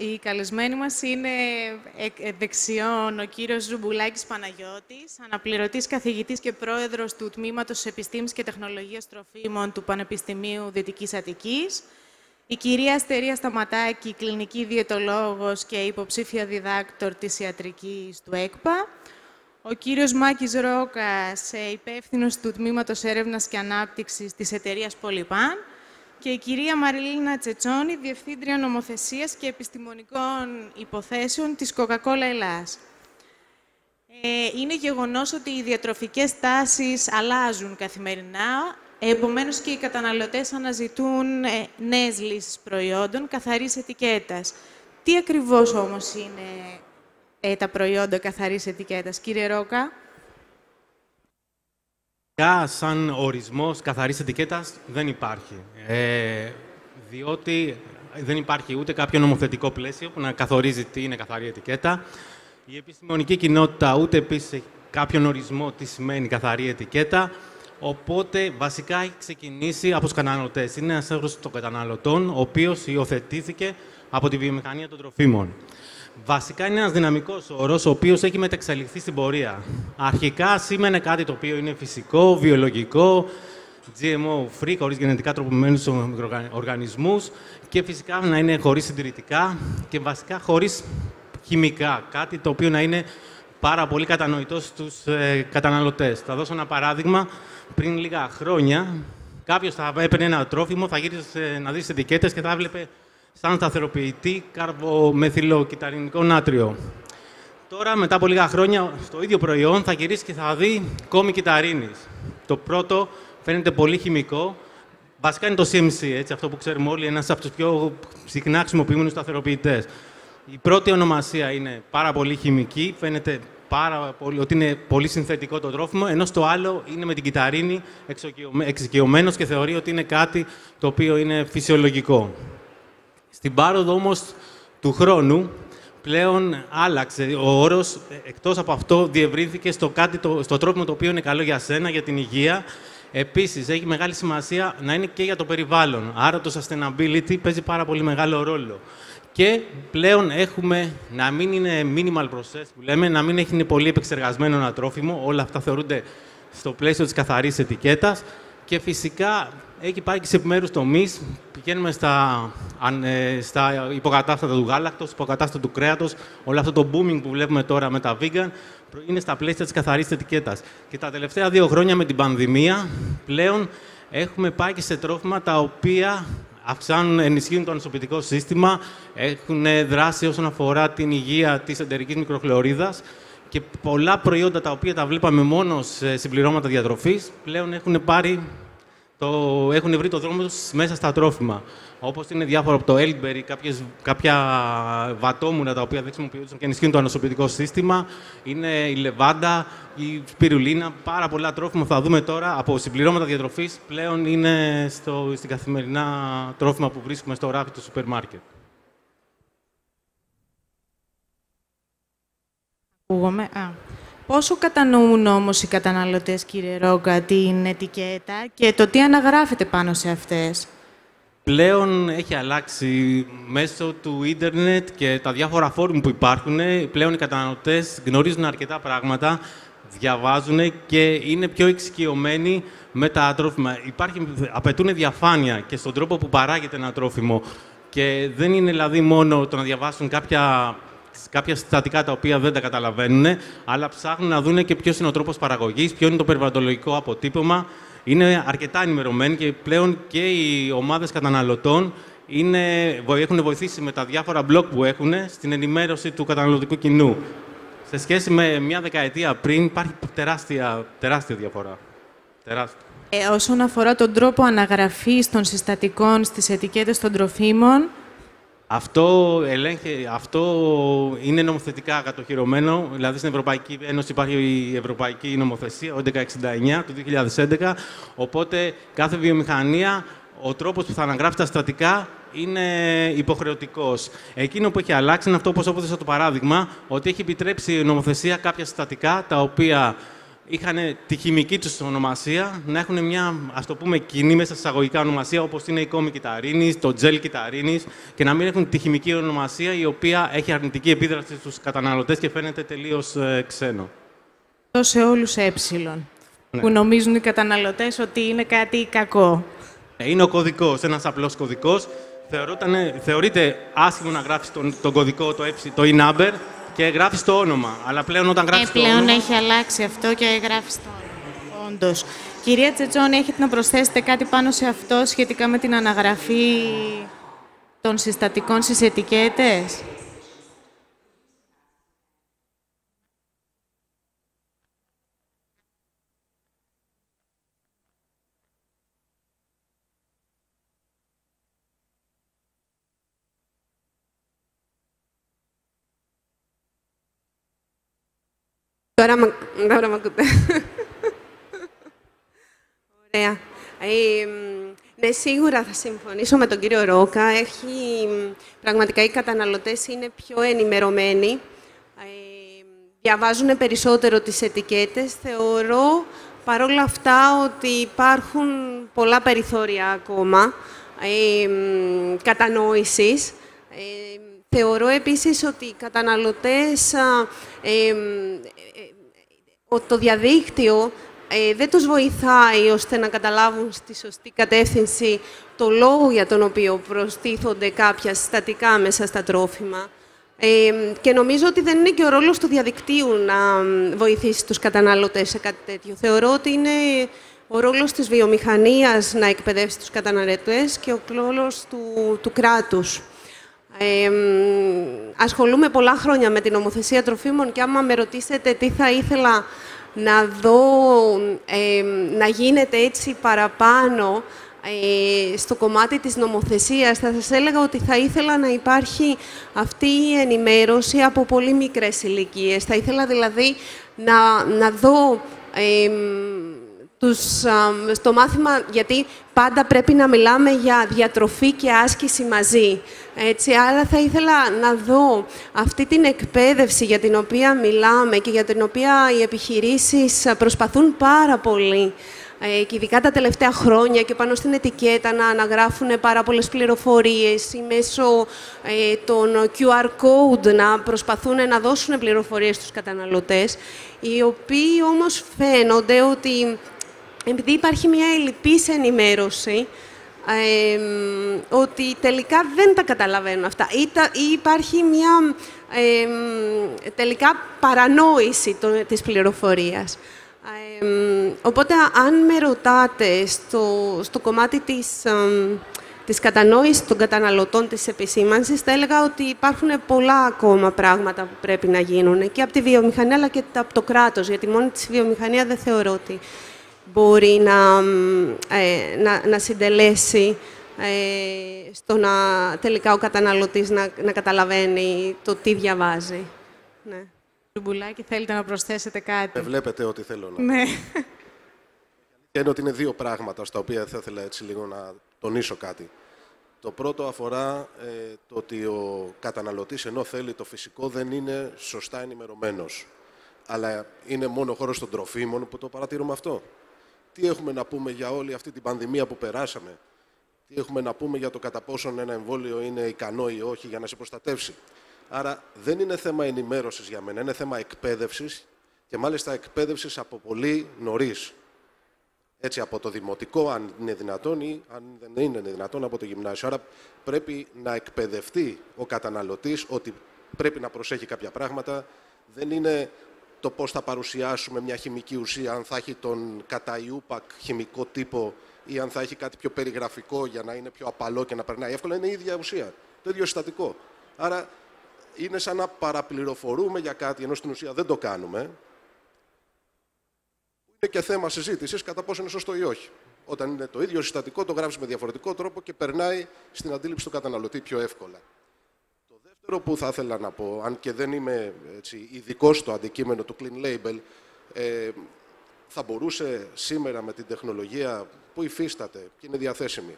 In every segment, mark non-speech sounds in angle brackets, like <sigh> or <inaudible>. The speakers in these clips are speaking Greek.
Η καλεσμένη μας είναι εκ δεξιών ο κύριος Ζουμπουλάκης Παναγιώτης, αναπληρωτής καθηγητής και πρόεδρος του Τμήματος Επιστήμης και Τεχνολογίας Τροφίμων του Πανεπιστημίου Δυτικής Αττικής. Η κυρία Αστερία Σταματάκη, κλινική διαιτολόγος και υποψήφια διδάκτωρ της ιατρικής του ΕΚΠΑ. Ο κύριος Μάκης Ρόκας, υπεύθυνος του Τμήματος Έρευνας και Ανάπτυξης της εταιρείας Πολυπάν και η κυρία Μαριλίνα Τσετσόνη, Διευθύντρια Νομοθεσίας και Επιστημονικών Υποθέσεων της Coca-Cola Ελλάς. Ε, είναι γεγονός ότι οι διατροφικές τάσεις αλλάζουν καθημερινά, επομένως και οι καταναλωτές αναζητούν ε, νέες λύσεις προϊόντων καθαρής ετικέτας. Τι ακριβώς όμως είναι ε, τα προϊόντα καθαρής ετικέτας, κύριε Ρόκα; Σαν ορισμός καθαρής ετικέτας δεν υπάρχει. Ε, διότι δεν υπάρχει ούτε κάποιο νομοθετικό πλαίσιο που να καθορίζει τι είναι καθαρή ετικέτα. Η επιστημονική κοινότητα ούτε επίσης έχει κάποιον ορισμό τι σημαίνει καθαρή ετικέτα. Οπότε βασικά έχει ξεκινήσει από τους καταναλωτές. Είναι ένας έργος των καταναλωτών, ο οποίος υιοθετήθηκε από τη βιομηχανία των τροφίμων. Βασικά είναι ένας δυναμικός όρος, ο οποίος έχει μεταξελιχθεί στην πορεία. Αρχικά σήμαινε κάτι το οποίο είναι φυσικό, βιολογικό, GMO free, χωρίς γενετικά τροποποιημένους οργανισμούς και φυσικά να είναι χωρίς συντηρητικά και βασικά χωρίς χημικά. Κάτι το οποίο να είναι πάρα πολύ κατανοητό στους ε, καταναλωτές. Θα δώσω ένα παράδειγμα. Πριν λίγα χρόνια, κάποιος θα έπαιρνε ένα τρόφιμο, θα γύρισε να δει τις ετικέτες και θα έβλεπε σαν σταθεροποιητή καρβομεθυλοκυταρινικό νάτριο. Τώρα, μετά από λίγα χρόνια, στο ίδιο προϊόν θα γυρίσει και θα δει κόμι κυταρίνης. Το πρώτο φαίνεται πολύ χημικό. Βασικά είναι το CMC, έτσι, αυτό που ξέρουμε όλοι, ένας από τους πιο συχνά χρησιμοποιούμενους σταθεροποιητές. Η πρώτη ονομασία είναι πάρα πολύ χημική, φαίνεται πάρα πολύ, ότι είναι πολύ συνθετικό το τρόφιμο, ενώ στο άλλο είναι με την κυταρίνη εξοικειωμένος και θεωρεί ότι είναι κάτι το οποίο είναι φυσιολογικό. Στην πάροδο όμως του χρόνου, πλέον άλλαξε. Ο όρος, εκτός από αυτό, διευρύνθηκε στο, κάτι, το, στο τρόπο το οποίο είναι καλό για σένα, για την υγεία. Επίσης, έχει μεγάλη σημασία να είναι και για το περιβάλλον. Άρα το sustainability παίζει πάρα πολύ μεγάλο ρόλο. Και πλέον έχουμε να μην είναι minimal process που λέμε, να μην έχει πολύ επεξεργασμένο ένα τρόφιμο. Όλα αυτά θεωρούνται στο πλαίσιο της καθαρής ετικέτας. Και φυσικά έχει πάει και σε επιμέρους τομείς. Πηγαίνουμε στα, ε, στα υποκατάστατα του γάλακτος, υποκατάστατα του κρέατος. Όλο αυτό το booming που βλέπουμε τώρα με τα vegan είναι στα πλαίσια της καθαρής ετικέτας. Και τα τελευταία δύο χρόνια με την πανδημία πλέον έχουμε πάει και σε τρόφιμα τα οποία αυξάνουν, ενισχύουν το ανοσοποιητικό σύστημα, έχουν δράση όσον αφορά την υγεία της εντερικής μικροχλωρίδα και πολλά προϊόντα τα οποία τα βλέπαμε μόνο σε συμπληρώματα διατροφής πλέον έχουν πάρει το, έχουν βρει το δρόμο τους μέσα στα τρόφιμα. Όπως είναι διάφορα από το Elberry, κάποιες, κάποια βατόμουνα τα οποία δεν χρησιμοποιούνται και ενισχύουν το ανοσοποιητικό σύστημα. Είναι η λεβάντα, η σπιρουλίνα, πάρα πολλά τρόφιμα θα δούμε τώρα από συμπληρώματα διατροφής πλέον είναι στο, στην καθημερινά τρόφιμα που βρίσκουμε στο ράφι του σούπερ μάρκετ. Πόσο κατανοούν όμως οι καταναλωτές, κύριε Ρόγκα, την ετικέτα και το τι αναγράφεται πάνω σε αυτές; Πλέον έχει αλλάξει μέσω του ίντερνετ και τα διάφορα φόρουμ που υπάρχουν. Πλέον οι καταναλωτές γνωρίζουν αρκετά πράγματα, διαβάζουν και είναι πιο εξοικειωμένοι με τα τρόφιμα. Υπάρχει, απαιτούν διαφάνεια και στον τρόπο που παράγεται ένα τρόφιμο. Και δεν είναι δηλαδή μόνο το να διαβάσουν κάποια κάποια συστατικά τα οποία δεν τα καταλαβαίνουν, αλλά ψάχνουν να δουν και ποιος είναι ο τρόπος παραγωγής, ποιο είναι το περιβαλλοντολογικό αποτύπωμα. Είναι αρκετά ενημερωμένοι και πλέον και οι ομάδες καταναλωτών είναι, έχουν βοηθήσει με τα διάφορα blog που έχουν στην ενημέρωση του καταναλωτικού κοινού. Σε σχέση με μια δεκαετία πριν, υπάρχει τεράστια, τεράστια διαφορά. Τεράστια. Ε, όσον αφορά τον τρόπο αναγραφής των συστατικών στις ετικέτες των τροφίμων, αυτό, ελέγχε, αυτό είναι νομοθετικά κατοχυρωμένο. Δηλαδή, στην Ευρωπαϊκή Ένωση υπάρχει η Ευρωπαϊκή Νομοθεσία, 1169 του 2011. Οπότε, κάθε βιομηχανία, ο τρόπος που θα αναγράψει τα στατικά είναι υποχρεωτικός. Εκείνο που έχει αλλάξει είναι αυτό, όπως έδωσα το παράδειγμα, ότι έχει επιτρέψει η νομοθεσία κάποια συστατικά τα οποία είχαν τη χημική τους ονομασία να έχουν μια ας το πούμε κοινή μέσα εισαγωγικά ονομασία όπως είναι η κόμη κυταρίνης, το τζέλ κυταρίνης και να μην έχουν τη χημική ονομασία η οποία έχει αρνητική επίδραση στους καταναλωτές και φαίνεται τελείως ε, ξένο. Σε όλους ε, ναι. που νομίζουν οι καταναλωτές ότι είναι κάτι κακό. Ε, είναι ο κωδικός, ένας απλός κωδικός. θεωρείται άσχημο να γράφεις τον, τον κωδικό, το, το e-number, και γράφεις το όνομα. Αλλά πλέον όταν γράφεις ε, το όνομα. Πλέον έχει αλλάξει αυτό και γράφεις το όνομα. Όντως. Κυρία Τσετζόνη, έχετε να προσθέσετε κάτι πάνω σε αυτό σχετικά με την αναγραφή των συστατικών στις ετικέτες; Τώρα, τώρα με ακούτε. Ωραία. Ε, ναι, σίγουρα θα συμφωνήσω με τον κύριο Ρόκα. Έχει, πραγματικά οι καταναλωτές είναι πιο ενημερωμένοι. Ε, διαβάζουν περισσότερο τις ετικέτες. Θεωρώ παρόλα αυτά ότι υπάρχουν πολλά περιθώρια ακόμα ε, κατανόησης. Ε, θεωρώ επίσης ότι οι καταναλωτές ε, το διαδίκτυο ε, δεν τους βοηθάει ώστε να καταλάβουν στη σωστή κατεύθυνση το λόγο για τον οποίο προστίθονται κάποια συστατικά μέσα στα τρόφιμα. Ε, και νομίζω ότι δεν είναι και ο ρόλος του διαδικτύου να βοηθήσει τους καταναλωτές σε κάτι τέτοιο. Θεωρώ ότι είναι ο ρόλος της βιομηχανίας να εκπαιδεύσει τους καταναλωτές και ο ρόλος του, του κράτους. Ε, ασχολούμαι πολλά χρόνια με την νομοθεσία τροφίμων και άμα με ρωτήσετε τι θα ήθελα να δω να γίνεται έτσι παραπάνω ε, στο κομμάτι της νομοθεσίας, θα σας έλεγα ότι θα ήθελα να υπάρχει αυτή η ενημέρωση από πολύ μικρές ηλικίες. Θα ήθελα δηλαδή να, να δω τους, στο μάθημα, γιατί πάντα πρέπει να μιλάμε για διατροφή και άσκηση μαζί. Έτσι, άρα θα ήθελα να δω αυτή την εκπαίδευση για την οποία μιλάμε και για την οποία οι επιχειρήσεις προσπαθούν πάρα πολύ ε, και ειδικά τα τελευταία χρόνια και πάνω στην ετικέτα να αναγράφουν πάρα πολλές πληροφορίες ή μέσω ε, των QR code να προσπαθούν να δώσουν πληροφορίες στους καταναλωτές, οι οποίοι όμως φαίνονται ότι επειδή υπάρχει μια ελλειπής ενημέρωση, ότι τελικά δεν τα καταλαβαίνουν αυτά. Ή, υπάρχει μια τελικά παρανόηση το, της πληροφορίας. οπότε, αν με ρωτάτε στο, στο κομμάτι της, της κατανόησης των καταναλωτών της επισήμανσης, θα έλεγα ότι υπάρχουν πολλά ακόμα πράγματα που πρέπει να γίνουν και από τη βιομηχανία αλλά και από το κράτος, γιατί μόνο της βιομηχανία δεν θεωρώ ότι μπορεί να, ε, να, να συντελέσει ε, στο να τελικά ο καταναλωτής να, να καταλαβαίνει το τι διαβάζει. Ναι. Μπουλάκι, θέλετε να προσθέσετε κάτι; Δεν βλέπετε ότι θέλω να Ναι. Και είναι ότι είναι δύο πράγματα στα οποία θα ήθελα έτσι λίγο να τονίσω κάτι. Το πρώτο αφορά ε, το ότι ο καταναλωτής ενώ θέλει το φυσικό δεν είναι σωστά ενημερωμένος. Αλλά είναι μόνο χώρος των τροφίμων που το παρατηρούμε αυτό τι έχουμε να πούμε για όλη αυτή την πανδημία που περάσαμε, τι έχουμε να πούμε για το κατά πόσον ένα εμβόλιο είναι ικανό ή όχι για να σε προστατεύσει; Άρα δεν είναι θέμα ενημέρωσης για μένα, είναι θέμα εκπαίδευσης και μάλιστα εκπαίδευσης από πολύ νωρίς. Έτσι, από το δημοτικό, αν είναι δυνατόν, ή αν δεν είναι δυνατόν, από το γυμνάσιο. Άρα πρέπει να εκπαιδευτεί ο καταναλωτής ότι πρέπει να προσέχει κάποια πράγματα. Δεν είναι το πώς θα παρουσιάσουμε μια χημική ουσία, αν θα έχει τον κατά Ιούπακ χημικό τύπο ή αν θα έχει κάτι πιο περιγραφικό για να είναι πιο απαλό και να περνάει εύκολα, είναι η ίδια ουσία. Το ίδιο συστατικό. Άρα είναι σαν να παραπληροφορούμε για κάτι, ενώ στην ουσία δεν το κάνουμε. Είναι και θέμα συζήτησης κατά πόσο είναι σωστό ή όχι. Όταν είναι το ίδιο συστατικό, το γράφει με διαφορετικό τρόπο και περνάει στην αντίληψη του καταναλωτή πιο εύκολα δεύτερο που θα ήθελα να πω, αν και δεν είμαι έτσι, ειδικός στο αντικείμενο του Clean Label, ε, θα μπορούσε σήμερα με την τεχνολογία που υφίσταται και είναι διαθέσιμη,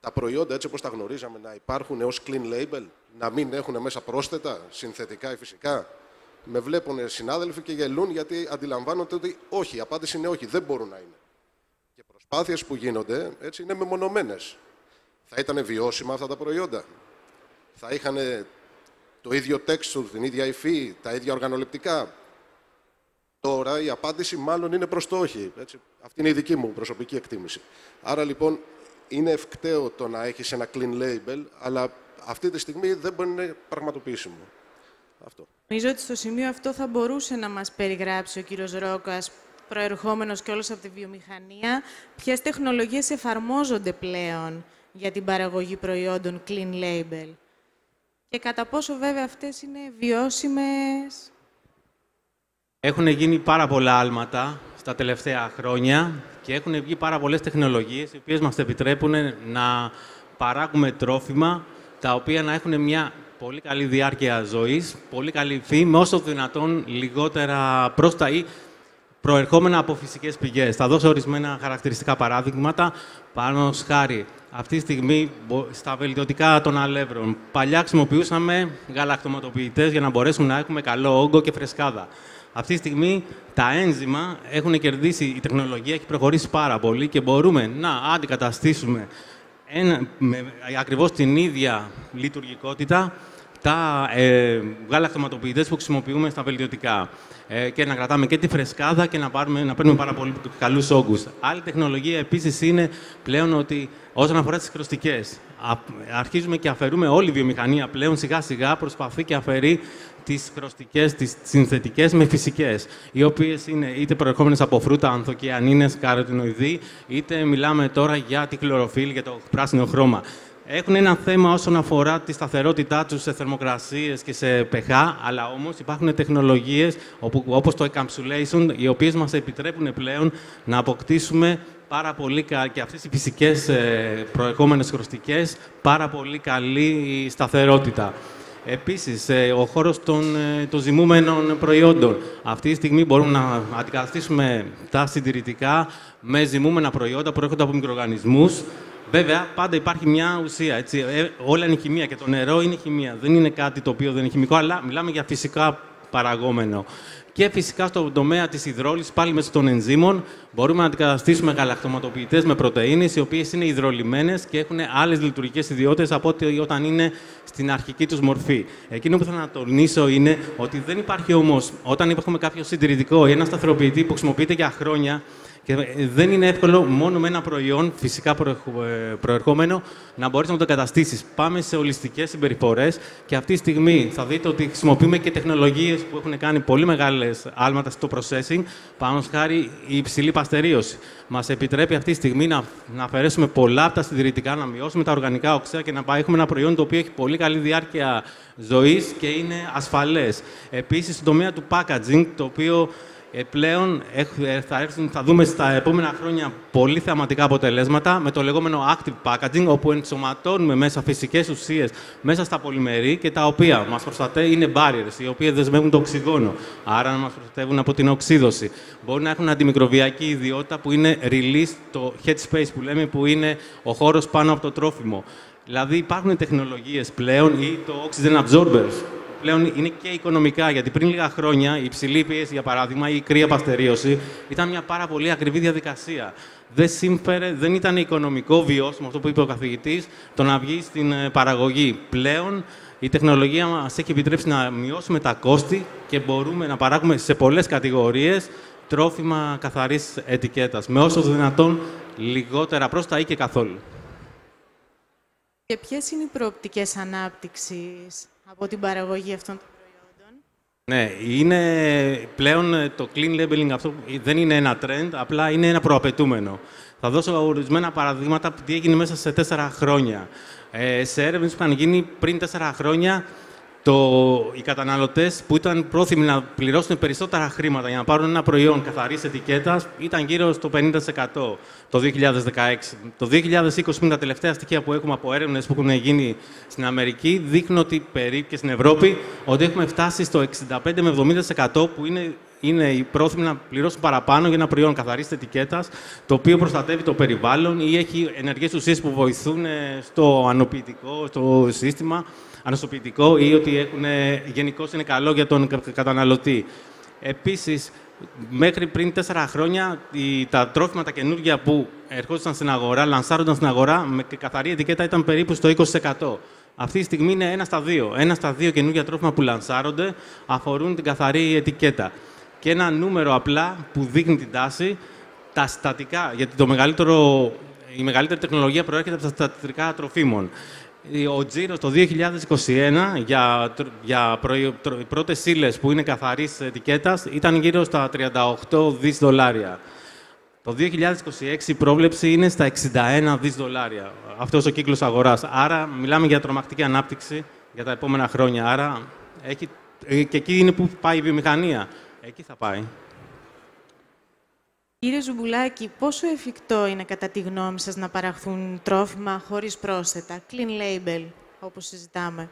τα προϊόντα έτσι όπως τα γνωρίζαμε να υπάρχουν ως Clean Label, να μην έχουν μέσα πρόσθετα, συνθετικά ή φυσικά; με βλέπουν συνάδελφοι και γελούν γιατί αντιλαμβάνονται ότι όχι, η απάντηση είναι όχι, δεν μπορούν να είναι. Και προσπάθειες που γίνονται έτσι είναι μεμονωμένες. Θα ήταν βιώσιμα αυτά τα προϊόντα; Θα είχαν το ίδιο texture, την ίδια υφή, τα ίδια οργανολεπτικά. Τώρα η απάντηση μάλλον είναι προς το όχι. Έτσι. Αυτή είναι η δική μου προσωπική εκτίμηση. Άρα λοιπόν είναι ευκταίο το να έχεις ένα clean label, αλλά αυτή τη στιγμή δεν μπορεί να είναι πραγματοποιήσιμο. Αυτό. Νομίζω ότι στο σημείο αυτό θα μπορούσε να μας περιγράψει ο κύριος Ρόκας, προερχόμενος και όλος από τη βιομηχανία, ποιες τεχνολογίες εφαρμόζονται πλέον για την παραγωγή προϊόντων clean label. Και κατά πόσο βέβαια αυτές είναι βιώσιμες; Έχουν γίνει πάρα πολλά άλματα στα τελευταία χρόνια και έχουν βγει πάρα πολλές τεχνολογίες οι οποίες μας επιτρέπουν να παράγουμε τρόφιμα τα οποία να έχουν μια πολύ καλή διάρκεια ζωής, πολύ καλή υφή, με όσο δυνατόν λιγότερα πρόστα ή προερχόμενα από φυσικές πηγές. Θα δώσω ορισμένα χαρακτηριστικά παράδειγματα. Πάνω χάρη, αυτή τη στιγμή στα βελτιωτικά των αλεύρων. Παλιά χρησιμοποιούσαμε γαλακτοματοποιητές για να μπορέσουμε να έχουμε καλό όγκο και φρεσκάδα. Αυτή τη στιγμή τα ένζημα έχουν κερδίσει, η τεχνολογία έχει προχωρήσει πάρα πολύ και μπορούμε να αντικαταστήσουμε ένα, με ακριβώς την ίδια λειτουργικότητα τα ε, γάλακτοματοποιητές που χρησιμοποιούμε στα βελτιωτικά ε, και να κρατάμε και τη φρεσκάδα και να, πάρουμε, να παίρνουμε πάρα πολύ καλούς όγκους. Άλλη τεχνολογία επίσης είναι πλέον ότι όσον αφορά τις χρωστικές, αρχίζουμε και αφαιρούμε όλη η βιομηχανία πλέον σιγά σιγά προσπαθεί και αφαιρεί τις χρωστικές, τις συνθετικές με φυσικές, οι οποίες είναι είτε προερχόμενες από φρούτα, ανθοκιανίνες, καροτινοειδή, είτε μιλάμε τώρα για τη χλωροφύλλη, για το πράσινο χρώμα. Έχουν ένα θέμα όσον αφορά τη σταθερότητά τους σε θερμοκρασίες και σε pH, αλλά όμως υπάρχουν τεχνολογίες όπως το encapsulation, οι οποίες μας επιτρέπουν πλέον να αποκτήσουμε πάρα πολύ και αυτές οι φυσικές ε, προερχόμενες χρωστικές, πάρα πολύ καλή σταθερότητα. Επίσης, ε, ο χώρος των, ε, των ζυμούμενων προϊόντων. Αυτή τη στιγμή μπορούμε να αντικαταστήσουμε τα συντηρητικά με ζυμούμενα προϊόντα που έρχονται από μικροοργανισμούς. Βέβαια, πάντα υπάρχει μια ουσία. Έτσι. Ε, όλα είναι χημεία και το νερό είναι χημεία. Δεν είναι κάτι το οποίο δεν είναι χημικό, αλλά μιλάμε για φυσικά παραγόμενο. Και φυσικά στον τομέα της υδρόληση, πάλι μέσω των ενζήμων, μπορούμε να αντικαταστήσουμε γαλακτοματοποιητές με πρωτενε, οι οποίες είναι υδρολιμένες και έχουν άλλες λειτουργικές ιδιότητες από ότι όταν είναι στην αρχική τους μορφή. Εκείνο που θέλω να τονίσω είναι ότι δεν υπάρχει όμως, όταν έχουμε κάποιο συντηρητικό ή ένα σταθεροποιητή που χρησιμοποιείται για χρόνια, και ε, δεν είναι εύκολο μόνο με ένα προϊόν, φυσικά ε, προερχόμενο, να μπορείς να το εγκαταστήσει. Πάμε σε ολιστικές συμπεριφορές και αυτή τη στιγμή θα δείτε ότι χρησιμοποιούμε και τεχνολογίες που έχουν κάνει πολύ μεγάλες άλματα στο processing. Πάνω χάρη η υψηλή παστερίωση. Μας επιτρέπει αυτή τη στιγμή να, να αφαιρέσουμε πολλά από τα συντηρητικά, να μειώσουμε τα οργανικά οξέα και να έχουμε ένα προϊόν το οποίο έχει πολύ καλή διάρκεια ζωής και είναι ασφαλές. Επίσης, στον τομέα του packaging, το οποίο ε, πλέον ε, θα, έρθουν, θα δούμε στα επόμενα χρόνια πολύ θεαματικά αποτελέσματα με το λεγόμενο active packaging, όπου ενσωματώνουμε μέσα φυσικές ουσίες μέσα στα πολυμερή και τα οποία μας προστατεύουν, είναι barriers, οι οποίες δεσμεύουν το οξυγόνο, άρα να μας προστατεύουν από την οξύδωση. Μπορεί να έχουν αντιμικροβιακή ιδιότητα που είναι release, το headspace που λέμε, που είναι ο χώρος πάνω από το τρόφιμο. Δηλαδή υπάρχουν τεχνολογίες πλέον ή το oxygen absorbers, πλέον είναι και οικονομικά. Γιατί πριν λίγα χρόνια η υψηλή πίεση, για παράδειγμα, ή η κρύα παστερίωση ήταν μια πάρα πολύ ακριβή διαδικασία. Δεν σύμφερε, δεν ήταν οικονομικό βιώσιμο αυτό που είπε ο καθηγητής, το να βγει στην ε, παραγωγή. Πλέον η τεχνολογία μας έχει επιτρέψει να μειώσουμε τα κόστη και μπορούμε να παράγουμε σε πολλές κατηγορίες τρόφιμα καθαρής ετικέτας. Με όσο δυνατόν λιγότερα πρόστα ή και καθόλου. Και ποιες είναι οι προοπτικές ανάπτυξης από την παραγωγή αυτών των προϊόντων. Ναι, είναι πλέον το clean labeling αυτό δεν είναι ένα trend, απλά είναι ένα προαπαιτούμενο. Θα δώσω ορισμένα παραδείγματα τι έγινε μέσα σε τέσσερα χρόνια. Ε, σε έρευνες που είχαν γίνει πριν τέσσερα χρόνια, το, οι καταναλωτές που ήταν πρόθυμοι να πληρώσουν περισσότερα χρήματα για να πάρουν ένα προϊόν καθαρής ετικέτας ήταν γύρω στο 50% το 2016. Το 2020, που είναι τα τελευταία στοιχεία που έχουμε από έρευνες που έχουν γίνει στην Αμερική, δείχνουν ότι περίπου και στην Ευρώπη ότι έχουμε φτάσει στο 65 με 70% που είναι είναι οι πρόθυμοι να πληρώσουν παραπάνω για ένα προϊόν καθαρής ετικέτας, το οποίο προστατεύει το περιβάλλον ή έχει ενεργές ουσίες που βοηθούν στο ανοποιητικό, στο σύστημα ανοσοποιητικό ή ότι έχουν, γενικώς είναι καλό για τον καταναλωτή. Επίσης, μέχρι πριν τέσσερα χρόνια, τα τρόφιμα τα καινούργια που ερχόντουσαν στην αγορά, λανσάρονταν στην αγορά, με καθαρή ετικέτα ήταν περίπου στο 20%. Αυτή τη στιγμή είναι ένα στα δύο. Ένα στα δύο καινούργια τρόφιμα που λανσάρονται αφορούν την καθαρή ετικέτα. Και ένα νούμερο απλά που δείχνει την τάση, τα συστατικά, γιατί το μεγαλύτερο, η μεγαλύτερη τεχνολογία προέρχεται από τα συστατικά τροφίμων. Ο τζίρος το 2021 για, για πρώτες ύλες που είναι καθαρής ετικέτας ήταν γύρω στα 38 δις δολάρια. Το 2026 η πρόβλεψη είναι στα 61 δις δολάρια. Αυτός ο κύκλος αγοράς. Άρα μιλάμε για τρομακτική ανάπτυξη για τα επόμενα χρόνια. Άρα έχει, και εκεί είναι που πάει η βιομηχανία. Εκεί θα πάει. Κύριε Ζουμπουλάκη, πόσο εφικτό είναι κατά τη γνώμη σας να παραχθούν τρόφιμα χωρίς πρόσθετα, clean label, όπως συζητάμε;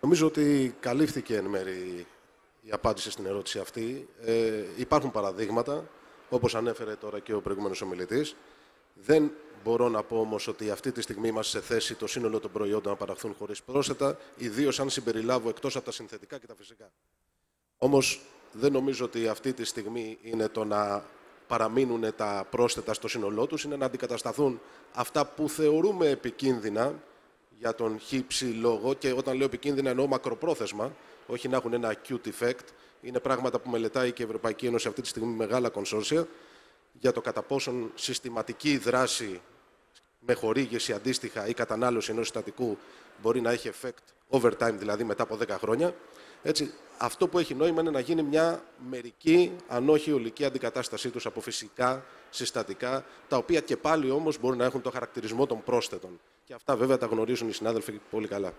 Νομίζω ότι καλύφθηκε εν μέρη η απάντηση στην ερώτηση αυτή. Ε, υπάρχουν παραδείγματα, όπως ανέφερε τώρα και ο προηγούμενος ομιλητής. Δεν μπορώ να πω όμως ότι αυτή τη στιγμή είμαστε σε θέση το σύνολο των προϊόντων να παραχθούν χωρίς πρόσθετα, ιδίως αν συμπεριλάβω εκτός από τα συνθετικά και τα φυσικά. Όμως δεν νομίζω ότι αυτή τη στιγμή είναι το να παραμείνουν τα πρόσθετα στο σύνολό τους, είναι να αντικατασταθούν αυτά που θεωρούμε επικίνδυνα για τον χύψη λόγο και όταν λέω επικίνδυνα εννοώ μακροπρόθεσμα, όχι να έχουν ένα acute effect. Είναι πράγματα που μελετάει και η Ευρωπαϊκή Ένωση αυτή τη στιγμή με μεγάλα κονσόρσια για το κατά πόσον συστηματική δράση με χορήγηση αντίστοιχα ή κατανάλωση ενός συστατικού μπορεί να έχει effect over time, δηλαδή μετά από 10 χρόνια. Έτσι, αυτό που έχει νόημα είναι να γίνει μια μερική, αν όχι ολική αντικατάστασή τους από φυσικά συστατικά, τα οποία και πάλι όμως μπορούν να έχουν το χαρακτηρισμό των πρόσθετων. Και αυτά βέβαια τα γνωρίζουν οι συνάδελφοι πολύ καλά.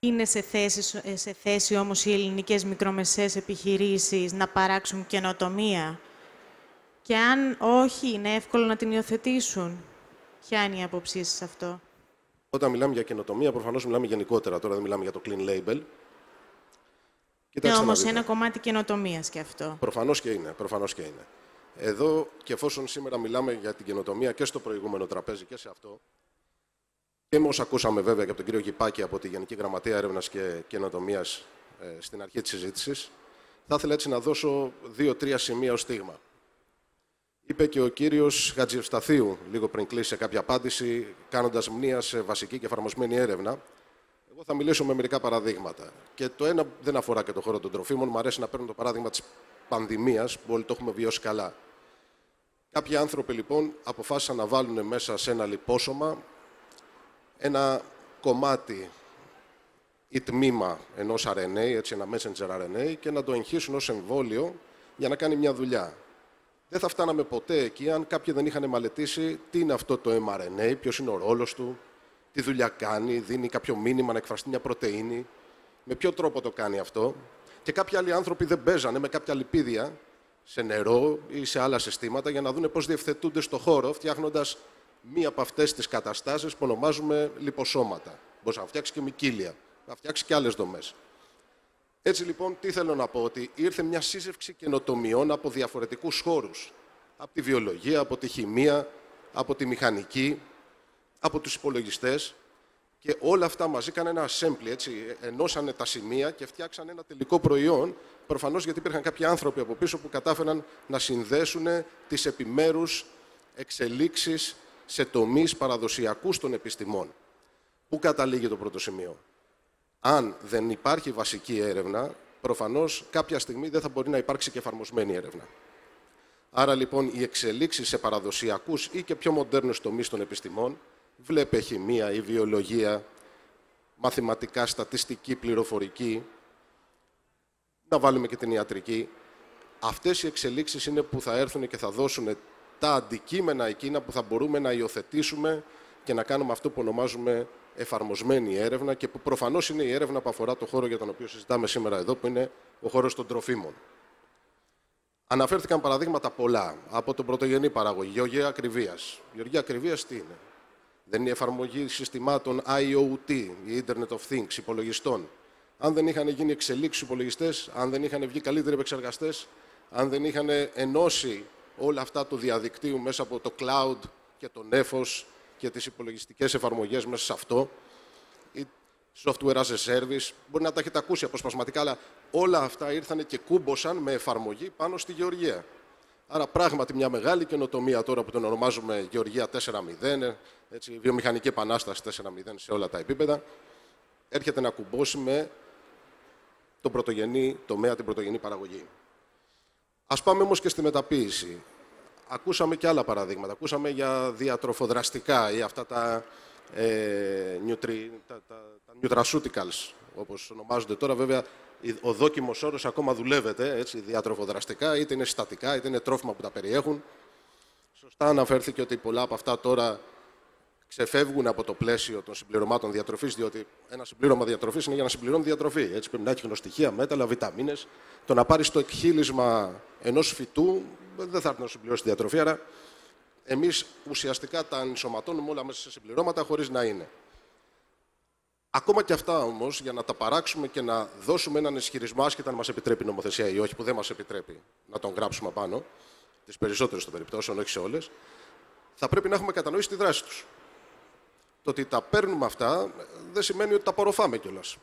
Είναι σε θέση, σε θέση όμως οι ελληνικές μικρομεσαίες επιχειρήσεις να παράξουν καινοτομία; Και αν όχι, είναι εύκολο να την υιοθετήσουν; Ποια είναι η άποψή σας αυτό; Όταν μιλάμε για καινοτομία, προφανώς μιλάμε γενικότερα. Τώρα δεν μιλάμε για το clean label. Είναι όμως ένα κομμάτι καινοτομίας και αυτό. Προφανώς και είναι. Προφανώς και είναι. Εδώ και εφόσον σήμερα μιλάμε για την καινοτομία και στο προηγούμενο τραπέζι και σε αυτό, και με όσα ακούσαμε βέβαια και από τον κύριο Γυπάκη από τη Γενική Γραμματεία Έρευνας και Καινοτομίας ε, στην αρχή της συζήτησης, θα ήθελα έτσι να δώσω δύο-τρία σημεία ως στίγμα. Είπε και ο κύριος Χατζιευσταθίου, λίγο πριν κλείσει σε κάποια απάντηση, κάνοντας μνήμα σε βασική και εφαρμοσμένη έρευνα, εγώ θα μιλήσω με μερικά παραδείγματα. Και το ένα δεν αφορά και το χώρο των τροφίμων. Μου αρέσει να παίρνω το παράδειγμα της πανδημίας, που όλοι το έχουμε βιώσει καλά. Κάποιοι άνθρωποι λοιπόν αποφάσισαν να βάλουν μέσα σε ένα λιπόσωμα ένα κομμάτι ή τμήμα ενός RNA, έτσι ένα messenger RNA, και να το εγχύσουν ως εμβόλιο για να κάνει μια δουλειά. Δεν θα φτάναμε ποτέ εκεί αν κάποιοι δεν είχαν μελετήσει τι είναι αυτό το mRNA, ποιος είναι ο ρόλος του, τι δουλειά κάνει, δίνει κάποιο μήνυμα να εκφραστεί μια πρωτεΐνη. Με ποιο τρόπο το κάνει αυτό. Και κάποιοι άλλοι άνθρωποι δεν παίζανε με κάποια λιπίδια σε νερό ή σε άλλα συστήματα για να δουν πώς διευθετούνται στο χώρο, φτιάχνοντας μία από αυτές τις καταστάσεις που ονομάζουμε λιποσώματα. Μπορείς να φτιάξεις και μικύλια, να φτιάξεις και άλλες δομές. Έτσι λοιπόν, τι θέλω να πω, ότι ήρθε μια σύζευξη καινοτομιών από διαφορετικούς χώρους. Από τη βιολογία, από τη χημεία, από τη μηχανική, από τους υπολογιστές και όλα αυτά μαζί κάνανε ένα assembly, έτσι, ενώσανε τα σημεία και φτιάξαν ένα τελικό προϊόν, προφανώς γιατί υπήρχαν κάποιοι άνθρωποι από πίσω που κατάφεραν να συνδέσουν τις επιμέρους εξελίξεις σε τομείς παραδοσιακούς των επιστημών. Πού καταλήγει το πρώτο σημείο; Αν δεν υπάρχει βασική έρευνα, προφανώς κάποια στιγμή δεν θα μπορεί να υπάρξει και εφαρμοσμένη έρευνα. Άρα λοιπόν οι εξελίξεις σε παραδοσιακούς ή και πιο μοντέρνους τομείς των επιστημών Βλέπε χημεία ή βιολογία, μαθηματικά, στατιστική, πληροφορική, να βάλουμε και την ιατρική. Αυτές οι εξελίξεις είναι που θα έρθουν και θα δώσουν τα αντικείμενα εκείνα που θα μπορούμε να υιοθετήσουμε και να κάνουμε αυτό που ονομάζουμε εφαρμοσμένη έρευνα και που προφανώς είναι η έρευνα που αφορά το χώρο για τον οποίο συζητάμε σήμερα εδώ, που είναι ο χώρος των τροφίμων. Αναφέρθηκαν παραδείγματα πολλά από τον πρωτογενή παραγωγή, γεωργία ακριβίας. Γεωργία ακριβίας τι είναι; Δεν είναι η εφαρμογή συστημάτων IoT, η Internet of Things, υπολογιστών. Αν δεν είχαν γίνει εξελίξεις υπολογιστές, αν δεν είχαν βγει καλύτεροι επεξεργαστές, αν δεν είχαν ενώσει όλα αυτά του διαδικτύου μέσα από το cloud και το νέφος και τις υπολογιστικές εφαρμογές μέσα σε αυτό, software as a service. Μπορεί να τα έχετε ακούσει αποσπασματικά, αλλά όλα αυτά ήρθαν και κούμποσαν με εφαρμογή πάνω στη γεωργία. Άρα πράγματι μια μεγάλη καινοτομία τώρα που τον ονομάζουμε Γεωργία 4.0, έτσι, βιομηχανική επανάσταση 4.0 σε όλα τα επίπεδα, έρχεται να κουμπώσει με τον πρωτογενή τομέα, την πρωτογενή παραγωγή. Ας πάμε όμως και στη μεταποίηση. Ακούσαμε και άλλα παραδείγματα. Ακούσαμε για διατροφοδραστικά ή αυτά τα, ε, nutri, τα, τα, τα nutraceuticals, όπως ονομάζονται τώρα. Βέβαια, ο δόκιμος όρος ακόμα δουλεύεται, έτσι, διατροφοδραστικά, είτε είναι συστατικά, είτε είναι τρόφιμα που τα περιέχουν. Σωστά αναφέρθηκε ότι πολλά από αυτά τώρα ξεφεύγουν από το πλαίσιο των συμπληρωμάτων διατροφής, διότι ένα συμπλήρωμα διατροφής είναι για να συμπληρώνει διατροφή. Έτσι πρέπει να έχει γνωστοιχεία, μέταλλα, βιταμίνες. Το να πάρεις το εκχύλισμα ενός φυτού δεν θα έρθει να συμπληρώσει τη διατροφή. Άρα, εμείς ουσιαστικά τα ενσωματώνουμε όλα μέσα σε συμπληρώματα χωρίς να είναι. Ακόμα και αυτά όμως, για να τα παράξουμε και να δώσουμε έναν ισχυρισμό, άσχετα αν μας επιτρέπει η νομοθεσία ή όχι, που δεν μας επιτρέπει να τον γράψουμε πάνω, τις περισσότερες των περιπτώσεων, όχι σε όλες, θα πρέπει να έχουμε κατανοήσει τη δράση τους. Το ότι τα παίρνουμε αυτά δεν σημαίνει ότι τα απορροφάμε κιόλας.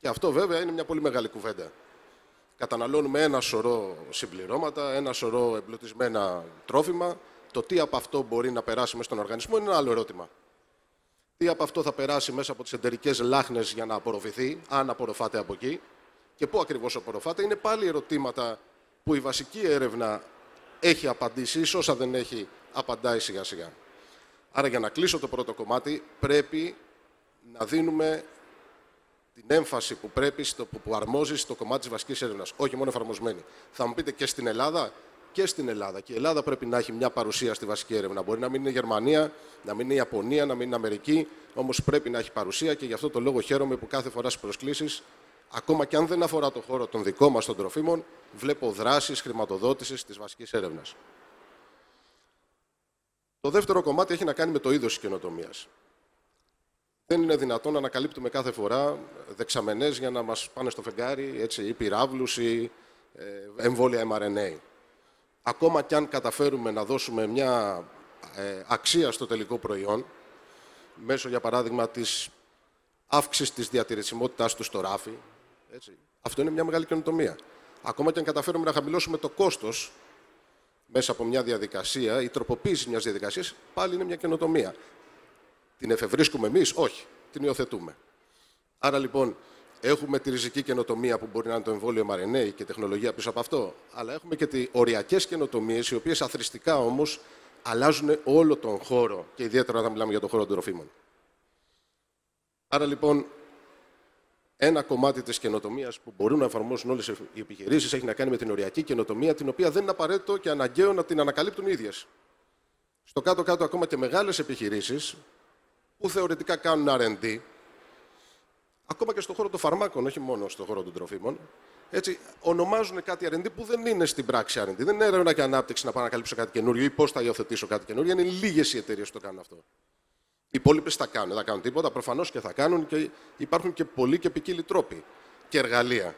Και αυτό βέβαια είναι μια πολύ μεγάλη κουβέντα. Καταναλώνουμε ένα σωρό συμπληρώματα, ένα σωρό εμπλουτισμένα τρόφιμα. Το τι από αυτό μπορεί να περάσει μέσα στον οργανισμό είναι ένα άλλο ερώτημα. Τι από αυτό θα περάσει μέσα από τις εταιρικέ λάχνες για να απορροφηθεί, αν απορροφάται από εκεί, και πού ακριβώς απορροφάται, είναι πάλι ερωτήματα που η βασική έρευνα έχει απαντήσει, ίσως όσα δεν έχει, απαντάει σιγά σιγά. Άρα για να κλείσω το πρώτο κομμάτι πρέπει να δίνουμε την έμφαση που πρέπει, στο, που αρμόζει στο κομμάτι της βασικής έρευνας, όχι μόνο εφαρμοσμένη. Θα μου πείτε και στην Ελλάδα, και στην Ελλάδα. Και η Ελλάδα πρέπει να έχει μια παρουσία στη βασική έρευνα. Μπορεί να μην είναι η Γερμανία, να μην είναι η Ιαπωνία, να μην είναι η Αμερική, όμως πρέπει να έχει παρουσία και γι' αυτό το λόγο χαίρομαι που κάθε φορά στις προσκλήσεις, ακόμα και αν δεν αφορά το χώρο των δικών μας των τροφίμων, βλέπω δράσεις χρηματοδότησης της βασικής έρευνας. Το δεύτερο κομμάτι έχει να κάνει με το είδος της καινοτομίας. Δεν είναι δυνατόν να ανακαλύπτουμε κάθε φορά δεξαμενές για να μας πάνε στο φεγγάρι, έτσι, ή πυράβλους ή ε, εμβόλια mRNA. Ακόμα κι αν καταφέρουμε να δώσουμε μια ε, αξία στο τελικό προϊόν, μέσω για παράδειγμα της αύξησης της διατηρησιμότητάς του στο ράφι, έτσι, αυτό είναι μια μεγάλη καινοτομία. Ακόμα και αν καταφέρουμε να χαμηλώσουμε το κόστος μέσα από μια διαδικασία, η τροποποίηση μιας διαδικασίας πάλι είναι μια καινοτομία. Την εφευρίσκουμε εμείς, όχι. Την υιοθετούμε. Άρα λοιπόν έχουμε τη ριζική καινοτομία που μπορεί να είναι το εμβόλιο mRNA και τεχνολογία πίσω από αυτό, αλλά έχουμε και τις οριακές καινοτομίες, οι οποίες αθρηστικά όμως αλλάζουν όλο τον χώρο και ιδιαίτερα όταν μιλάμε για τον χώρο των τροφίμων. Άρα λοιπόν ένα κομμάτι της καινοτομίας που μπορούν να εφαρμόσουν όλες οι επιχειρήσεις έχει να κάνει με την οριακή καινοτομία, την οποία δεν είναι απαραίτητο και αναγκαίο να την ανακαλύπτουν οι ίδιες. Στο κάτω-κάτω, ακόμα και μεγάλες επιχειρήσεις που θεωρητικά κάνουν RD, ακόμα και στον χώρο των φαρμάκων, όχι μόνο στον χώρο των τροφίμων, έτσι, ονομάζουν κάτι RD που δεν είναι στην πράξη RD. Δεν είναι έρευνα και ανάπτυξη να πάω να καλύψω κάτι καινούριο ή πώς θα υιοθετήσω κάτι καινούριο. Είναι λίγες οι εταιρείες που το κάνουν αυτό. Οι υπόλοιπες θα κάνουν, δεν θα κάνουν τίποτα. Προφανώς και θα κάνουν και υπάρχουν και πολλοί και ποικίλοι τρόποι και εργαλεία.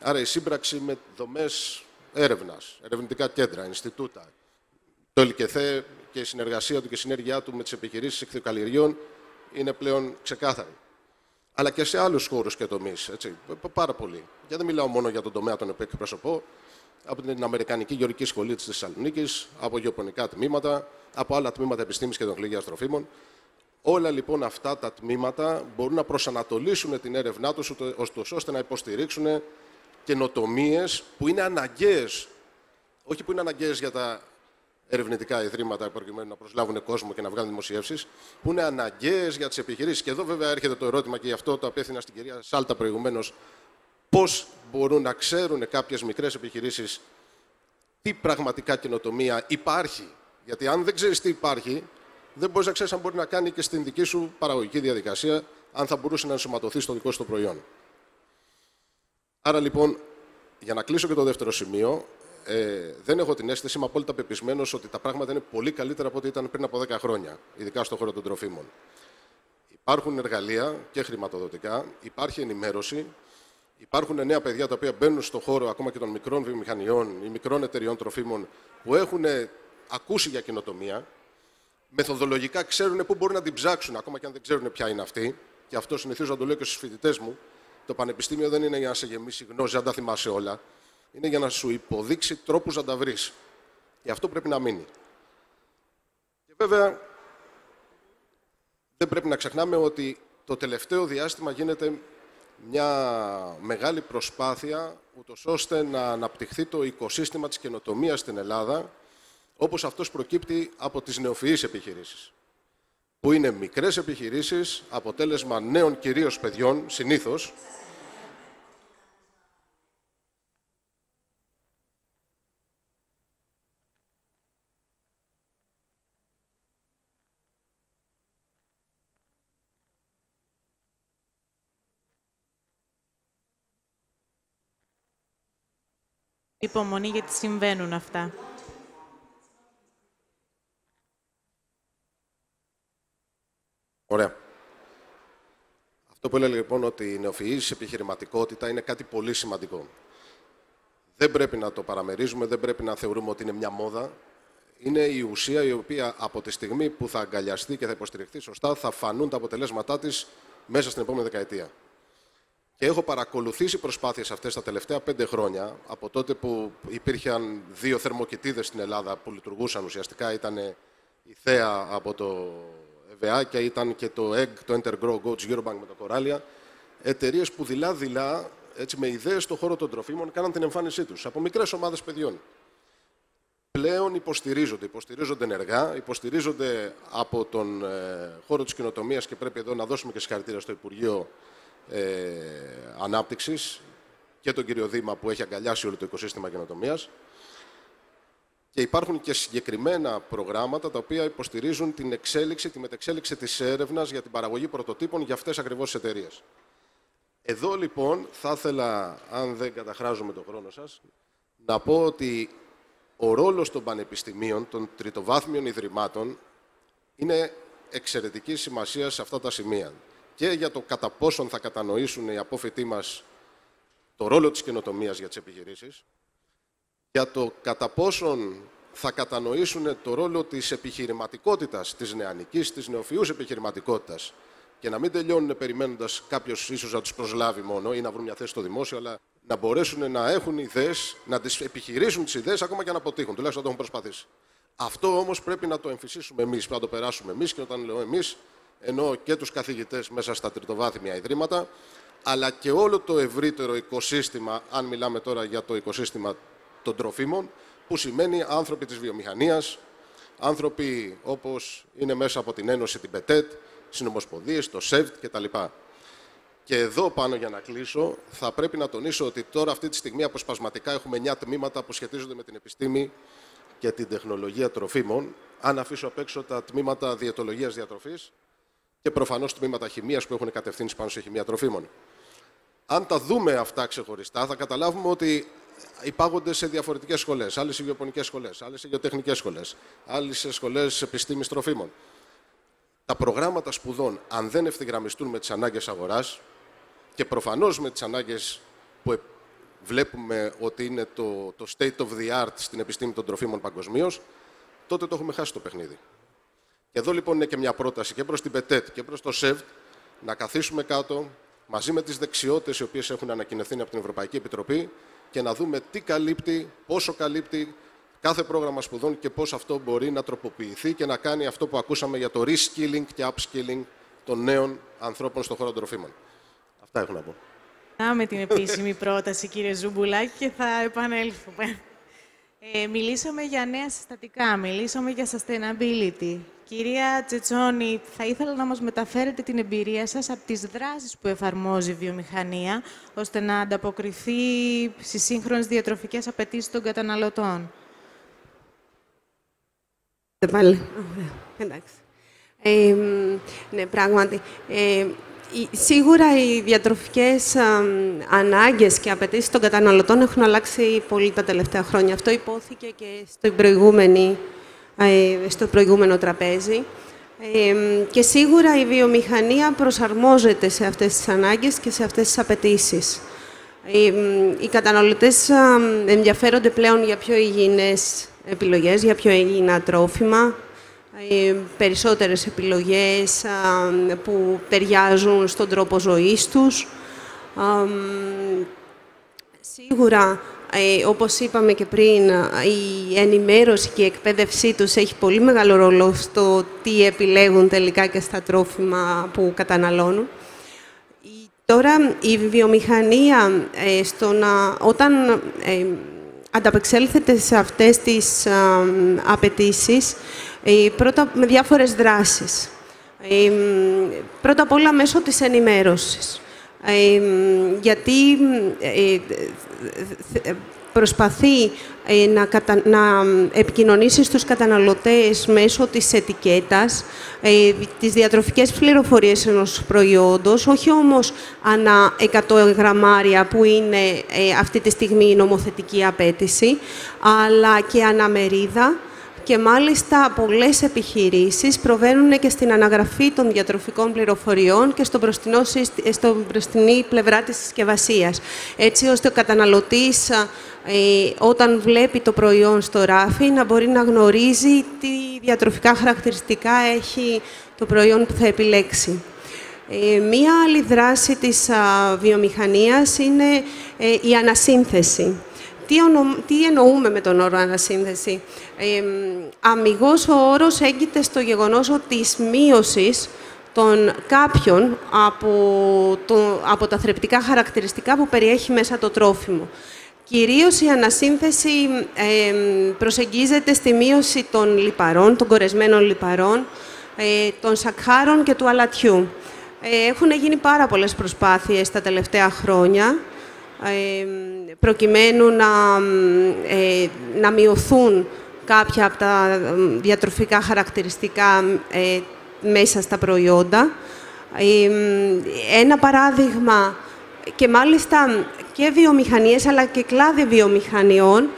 Άρα η σύμπραξη με δομές έρευνας, ερευνητικά κέντρα, Ινστιτούτα, το ΕΛΚΕΘΕ και η συνεργασία του και η συνέργειά του με τις επιχειρήσεις εκθειοκαλλιεργειών είναι πλέον ξεκάθαρη. Αλλά και σε άλλους χώρους και τομείς. Πάρα πολύ. Και δεν μιλάω μόνο για τον τομέα τον οποίο εκπροσωπώ, από την Αμερικανική Γεωργική Σχολή της Θεσσαλονίκης, από γεωπονικά τμήματα, από άλλα τμήματα επιστήμης και τεχνολογίας τροφίμων. Όλα λοιπόν αυτά τα τμήματα μπορούν να προσανατολίσουν την έρευνά τους ώστε να υποστηρίξουν καινοτομίες που είναι αναγκαίες, όχι που είναι αναγκαίες για τα ερευνητικά ιδρύματα προκειμένου να προσλάβουν κόσμο και να βγάλουν δημοσιεύσεις, που είναι αναγκαίες για τις επιχειρήσεις. Και εδώ βέβαια έρχεται το ερώτημα και γι' αυτό το απέθυνα στην κυρία Σάλτα προηγουμένως. Πώς μπορούν να ξέρουν κάποιες μικρές επιχειρήσεις τι πραγματικά καινοτομία υπάρχει; Γιατί αν δεν ξέρεις τι υπάρχει, δεν μπορείς να ξέρεις αν μπορεί να κάνει και στην δική σου παραγωγική διαδικασία, αν θα μπορούσε να ενσωματωθείς στο δικό σου το προϊόν. Άρα λοιπόν, για να κλείσω και το δεύτερο σημείο, ε, δεν έχω την αίσθηση, είμαι απόλυτα πεπισμένος ότι τα πράγματα είναι πολύ καλύτερα από ό,τι ήταν πριν από 10 χρόνια, ειδικά στον χώρο των τροφίμων. Υπάρχουν εργαλεία και χρηματοδοτικά, υπάρχει ενημέρωση, υπάρχουν νέα παιδιά τα οποία μπαίνουν στον χώρο ακόμα και των μικρών βιομηχανιών ή μικρών εταιριών τροφίμων που έχουν ακούσει για κοινοτομία, μεθοδολογικά ξέρουν πού μπορούν να την ψάξουν, ακόμα και αν δεν ξέρουν ποια είναι αυτή, και αυτό συνηθίζω να το λέω και στους φοιτητές μου, το πανεπιστήμιο δεν είναι για να σε γεμίσει γνώση, αν τα θυμάσαι όλα. Είναι για να σου υποδείξει τρόπους να τα βρεις. Και αυτό πρέπει να μείνει. Και βέβαια, δεν πρέπει να ξεχνάμε ότι το τελευταίο διάστημα γίνεται μια μεγάλη προσπάθεια ούτως ώστε να αναπτυχθεί το οικοσύστημα της καινοτομίας στην Ελλάδα όπως αυτός προκύπτει από τις νεοφυείς επιχειρήσεις που είναι μικρές επιχειρήσεις, αποτέλεσμα νέων κυρίως παιδιών, συνήθως, Υπομονή γιατί συμβαίνουν αυτά. Ωραία. Αυτό που έλεγε λοιπόν ότι η νεοφυής επιχειρηματικότητα είναι κάτι πολύ σημαντικό. Δεν πρέπει να το παραμερίζουμε, δεν πρέπει να θεωρούμε ότι είναι μια μόδα. Είναι η ουσία η οποία από τη στιγμή που θα αγκαλιαστεί και θα υποστηριχθεί σωστά θα φανούν τα αποτελέσματά της μέσα στην επόμενη δεκαετία. Και έχω παρακολουθήσει προσπάθειες αυτές τα τελευταία πέντε χρόνια, από τότε που υπήρχαν δύο θερμοκοιτίδες στην Ελλάδα που λειτουργούσαν ουσιαστικά, ήταν η Θέα από το ΕΒΑ και ήταν και το EGG, το Entergrow Goats Eurobank με το Κοράλια, εταιρείες που δειλά-δειλά, έτσι, με ιδέες στον χώρο των τροφίμων, κάναν την εμφάνισή τους, από μικρές ομάδες παιδιών. Πλέον υποστηρίζονται, υποστηρίζονται ενεργά, υποστηρίζονται από τον ε, χώρο της κοινοτομίας και πρέπει εδώ να δώσουμε και συγχαρητήρια στο Υπουργείο ε, Ανάπτυξης και τον κύριο Δήμα που έχει αγκαλιάσει όλο το οικοσύστημα καινοτομίας. Και υπάρχουν και συγκεκριμένα προγράμματα τα οποία υποστηρίζουν την εξέλιξη, τη μετεξέλιξη της έρευνας για την παραγωγή πρωτοτύπων για αυτές ακριβώς τις εταιρείες. Εδώ λοιπόν θα ήθελα, αν δεν καταχράζομαι τον χρόνο σας, να πω ότι ο ρόλος των πανεπιστημίων, των τριτοβάθμιων ιδρυμάτων, είναι εξαιρετικής σημασίας σε αυτά τα σημεία και για το κατά πόσον θα κατανοήσουν οι απόφοιτοί μας το ρόλο της καινοτομίας για τις επιχειρήσεις, για το κατά πόσον θα κατανοήσουν το ρόλο της επιχειρηματικότητας, της νεανικής, της νεοφυούς επιχειρηματικότητας και να μην τελειώνουν περιμένοντας κάποιος ίσως να τους προσλάβει μόνο ή να βρουν μια θέση στο δημόσιο, αλλά να μπορέσουν να έχουν ιδέες, να τις επιχειρήσουν τις ιδέες ακόμα και να αποτύχουν, τουλάχιστον να το έχουν προσπαθήσει. Αυτό όμως πρέπει να το εμφυσίσουμε εμείς, να το περάσουμε εμείς και όταν λέω εμείς, ενώ και τους καθηγητές μέσα στα τριτοβάθμια ιδρύματα, αλλά και όλο το ευρύτερο οικοσύστημα, αν μιλάμε τώρα για το οικοσύστημα των τροφίμων, που σημαίνει άνθρωποι της βιομηχανίας, άνθρωποι όπως είναι μέσα από την Ένωση, την ΠΕΤΕΤ, συνομοσπονδίες, το ΣΕΒΤ κτλ. Και εδώ πάνω για να κλείσω, θα πρέπει να τονίσω ότι τώρα αυτή τη στιγμή αποσπασματικά έχουμε 9 τμήματα που σχετίζονται με την επιστήμη και την τεχνολογία τροφίμων. Αν αφήσω απ' έξω τα τμήματα διαιτολογίας διατροφής, και προφανώς τμήματα χημίας που έχουν κατευθύνσει πάνω σε χημία τροφίμων. Αν τα δούμε αυτά ξεχωριστά, θα καταλάβουμε ότι υπάγονται σε διαφορετικές σχολές. Άλλες σε γεωπονικέ σχολές, άλλες σε γεωτεχνικέ σχολές, άλλες σε σχολές επιστήμης τροφίμων. Τα προγράμματα σπουδών, αν δεν ευθυγραμμιστούν με τις ανάγκες αγοράς και προφανώς με τις ανάγκες που βλέπουμε ότι είναι το, το state of the art στην επιστήμη των τροφίμων παγκοσμίως, τότε το έχουμε χάσει το παιχνίδι. Και εδώ λοιπόν είναι και μια πρόταση και προς την ΠΕΤΕΤ και προς το ΣΕΒΤ να καθίσουμε κάτω μαζί με τις δεξιότητες οι οποίες έχουν ανακοινωθεί από την Ευρωπαϊκή Επιτροπή και να δούμε τι καλύπτει, πόσο καλύπτει κάθε πρόγραμμα σπουδών και πώς αυτό μπορεί να τροποποιηθεί και να κάνει αυτό που ακούσαμε για το reskilling και upskilling των νέων ανθρώπων στον χώρο των τροφίμων. Αυτά έχω να πω. Με την επίσημη πρόταση, κύριε Ζουμπουλάκη, και θα επανέλθουμε. Ε, μιλήσαμε για νέα συστατικά, μιλήσαμε για sustainability. Κυρία Τσετσόνη, θα ήθελα να μας μεταφέρετε την εμπειρία σας από τις δράσεις που εφαρμόζει η βιομηχανία, ώστε να ανταποκριθεί στις σύγχρονες διατροφικές απαιτήσεις των καταναλωτών. Πάλι. Εντάξει. Ε, ναι, πράγματι. Ε, Σίγουρα οι διατροφικές ανάγκες και απαιτήσεις των καταναλωτών έχουν αλλάξει πολύ τα τελευταία χρόνια. Αυτό υπόθηκε και στο, ε, στο προηγούμενο τραπέζι. και σίγουρα η βιομηχανία προσαρμόζεται σε αυτές τις ανάγκες και σε αυτές τις απαιτήσεις. οι καταναλωτές ενδιαφέρονται πλέον για πιο υγιεινές επιλογές, για πιο υγιεινά τρόφιμα, ε, περισσότερες επιλογές που ταιριάζουν στον τρόπο ζωής τους. Σίγουρα, ε, όπως είπαμε και πριν, η ενημέρωση και η εκπαίδευσή τους έχει πολύ μεγάλο ρόλο στο τι επιλέγουν τελικά και στα τρόφιμα που καταναλώνουν. Τώρα, η βιομηχανία, ε, στο να, όταν ε, ανταπεξέλθετε σε αυτές τις απαιτήσεις, ε, πρώτα με διάφορες δράσεις. Ε, πρώτα απ' όλα μέσω της ενημέρωσης. Ε, γιατί προσπαθεί να, κατα... να επικοινωνήσει στους καταναλωτές μέσω της ετικέτας ε, τις διατροφικές πληροφορίες ενός προϊόντος, όχι όμως ανά 100 γραμμάρια που είναι αυτή τη στιγμή η νομοθετική απέτηση, αλλά και αναμερίδα, και μάλιστα πολλές επιχειρήσεις προβαίνουν και στην αναγραφή των διατροφικών πληροφοριών και στο μπροστινό, στο μπροστινή πλευρά της συσκευασίας. Έτσι ώστε ο καταναλωτής ε, όταν βλέπει το προϊόν στο ράφι να μπορεί να γνωρίζει τι διατροφικά χαρακτηριστικά έχει το προϊόν που θα επιλέξει. Ε, μία άλλη δράση της βιομηχανίας είναι ε, η ανασύνθεση. Τι, τι εννοούμε με τον όρο ανασύνθεση. Ε, αμυγός ο όρος έγκυται στο γεγονός ότι της μείωσης των κάποιων από, το, από τα θρεπτικά χαρακτηριστικά που περιέχει μέσα το τρόφιμο. Κυρίως η ανασύνθεση ε, προσεγγίζεται στη μείωση των λιπαρών, των κορεσμένων λιπαρών, ε, των σακχάρων και του αλατιού. Ε, έχουν γίνει πάρα πολλές προσπάθειες τα τελευταία χρόνια προκειμένου να, ε, να μειωθούν κάποια από τα διατροφικά χαρακτηριστικά ε, μέσα στα προϊόντα. Ένα παράδειγμα, και μάλιστα και βιομηχανίες, αλλά και κλάδι βιομηχανιών,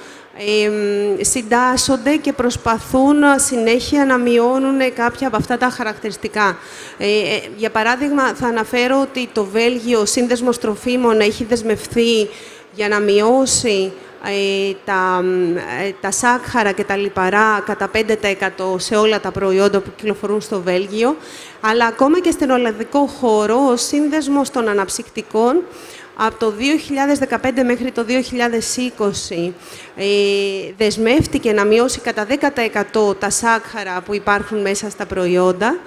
συντάσσονται και προσπαθούν συνέχεια να μειώνουν κάποια από αυτά τα χαρακτηριστικά. Ε, ε, για παράδειγμα, θα αναφέρω ότι το Βέλγιο, ο Σύνδεσμος Τροφίμων, έχει δεσμευθεί για να μειώσει ε, τα, τα σάκχαρα και τα λιπαρά κατά 5% σε όλα τα προϊόντα που κυκλοφορούν στο Βέλγιο, αλλά ακόμα και στην Ολλανδικό χώρο, ο Σύνδεσμος των Αναψυκτικών από το 2015 μέχρι το 2020 ε, δεσμεύτηκε να μειώσει κατά 10% τα σάκχαρα που υπάρχουν μέσα στα προϊόντα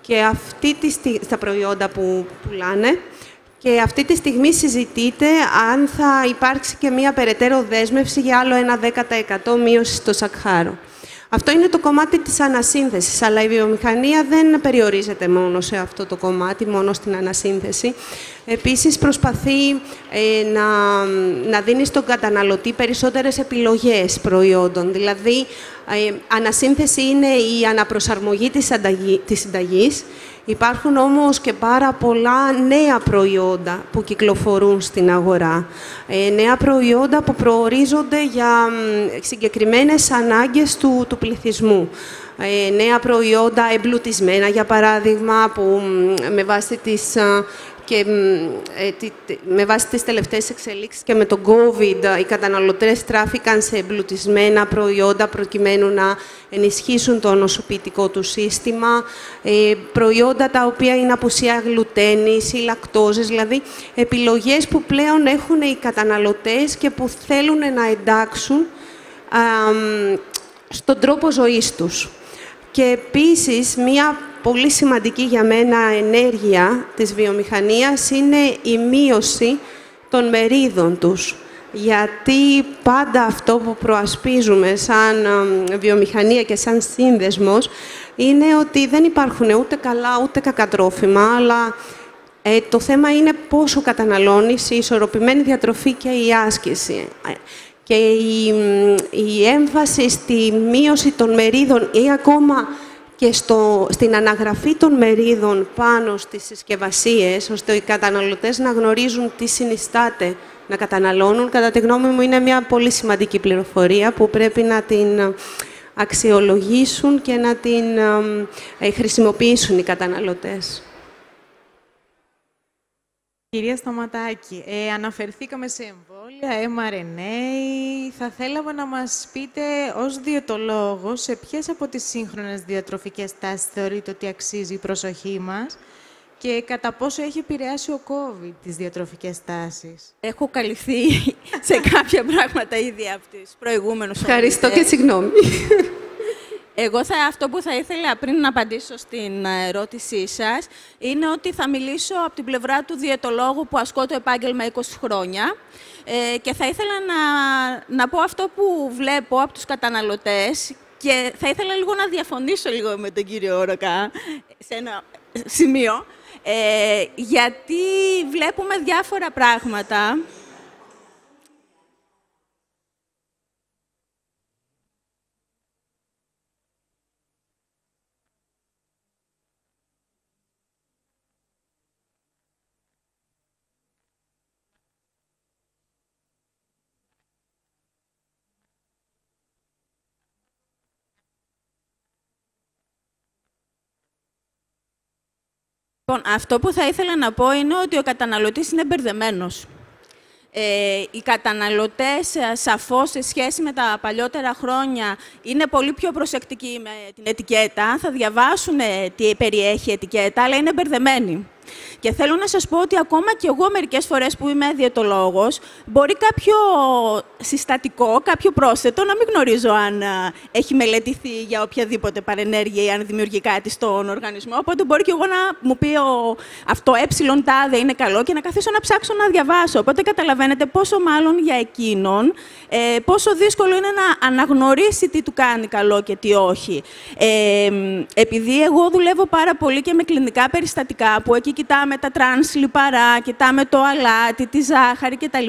και αυτή τη στα προϊόντα που πουλάνε και αυτή τη στιγμή συζητείται αν θα υπάρξει και μία περαιτέρω δέσμευση για άλλο ένα 10% μείωση στο σακχάρο. Αυτό είναι το κομμάτι της ανασύνθεσης, αλλά η βιομηχανία δεν περιορίζεται μόνο σε αυτό το κομμάτι, μόνο στην ανασύνθεση. Επίσης, προσπαθεί ε, να, να δίνει στον καταναλωτή περισσότερες επιλογές προϊόντων. Δηλαδή, ε, ανασύνθεση είναι η αναπροσαρμογή της, ανταγή, της συνταγής. Υπάρχουν όμως και πάρα πολλά νέα προϊόντα που κυκλοφορούν στην αγορά. Ε, νέα προϊόντα που προορίζονται για συγκεκριμένες ανάγκες του, του πληθυσμού. Ε, νέα προϊόντα εμπλουτισμένα, για παράδειγμα, που με βάση τις και ε, με βάση τις τελευταίες εξελίξεις και με τον COVID, οι καταναλωτές τράφηκαν σε εμπλουτισμένα προϊόντα προκειμένου να ενισχύσουν το νοσοποιητικό του σύστημα, ε, προϊόντα τα οποία είναι απουσία γλουτένης ή λακτόζες, δηλαδή επιλογές που πλέον έχουν οι καταναλωτές και που θέλουν να εντάξουν στον τρόπο ζωής τους. Και επίσης, μία πολύ σημαντική για μένα ενέργεια της βιομηχανίας είναι η μείωση των μερίδων τους. Γιατί πάντα αυτό που προασπίζουμε σαν βιομηχανία και σαν σύνδεσμος είναι ότι δεν υπάρχουν ούτε καλά ούτε κακά τρόφιμα, αλλά ε, το θέμα είναι πόσο καταναλώνεις η ισορροπημένη διατροφή και η άσκηση. Και η, η έμφαση στη μείωση των μερίδων ή ακόμα και στο, στην αναγραφή των μερίδων πάνω στις συσκευασίες, ώστε οι καταναλωτές να γνωρίζουν τι συνιστάται να καταναλώνουν, κατά τη γνώμη μου είναι μια πολύ σημαντική πληροφορία που πρέπει να την αξιολογήσουν και να την ε, χρησιμοποιήσουν οι καταναλωτές. Κυρία Σταματάκη, ε, αναφερθήκαμε σε εμβόλια κυρία Ρενέη, θα θέλαμε να μας πείτε ως διαιτολόγος σε ποιες από τις σύγχρονες διατροφικές τάσεις θεωρείτε ότι αξίζει η προσοχή μας και κατά πόσο έχει επηρεάσει ο COVID τις διατροφικές τάσεις; Έχω καλυφθεί <laughs> σε κάποια πράγματα ήδη από τις προηγούμενους Ευχαριστώ και συγγνώμη. Εγώ θα, αυτό που θα ήθελα πριν να απαντήσω στην ερώτησή σας είναι ότι θα μιλήσω από την πλευρά του διαιτολόγου που ασκώ το επάγγελμα 20 χρόνια ε, και θα ήθελα να, να πω αυτό που βλέπω από τους καταναλωτές και θα ήθελα λίγο να διαφωνήσω λίγο με τον κύριο Όροκα σε ένα σημείο ε, γιατί βλέπουμε διάφορα πράγματα Λοιπόν, αυτό που θα ήθελα να πω είναι ότι ο καταναλωτής είναι μπερδεμένος. Ε, οι καταναλωτές, ε, σαφώς, σε σχέση με τα παλιότερα χρόνια, είναι πολύ πιο προσεκτικοί με την ετικέτα. Θα διαβάσουν τι περιέχει η ετικέτα, αλλά είναι μπερδεμένοι. Και θέλω να σας πω ότι ακόμα και εγώ μερικές φορές που είμαι διαιτολόγος, μπορεί κάποιο συστατικό, κάποιο πρόσθετο, να μην γνωρίζω αν έχει μελετηθεί για οποιαδήποτε παρενέργεια ή αν δημιουργεί κάτι στον οργανισμό. Οπότε μπορεί και εγώ να μου πει ο, αυτό ε τάδε είναι καλό και να καθίσω να ψάξω να διαβάσω. Οπότε καταλαβαίνετε πόσο μάλλον για εκείνον, ε, πόσο δύσκολο είναι να αναγνωρίσει τι του κάνει καλό και τι όχι. Ε, επειδή εγώ δουλεύω πάρα πολύ και με κλινικά περιστατικά, που εκεί κοιτάμε τα τρανς λιπαρά, κοιτάμε το αλάτι, τη ζάχαρη κτλ.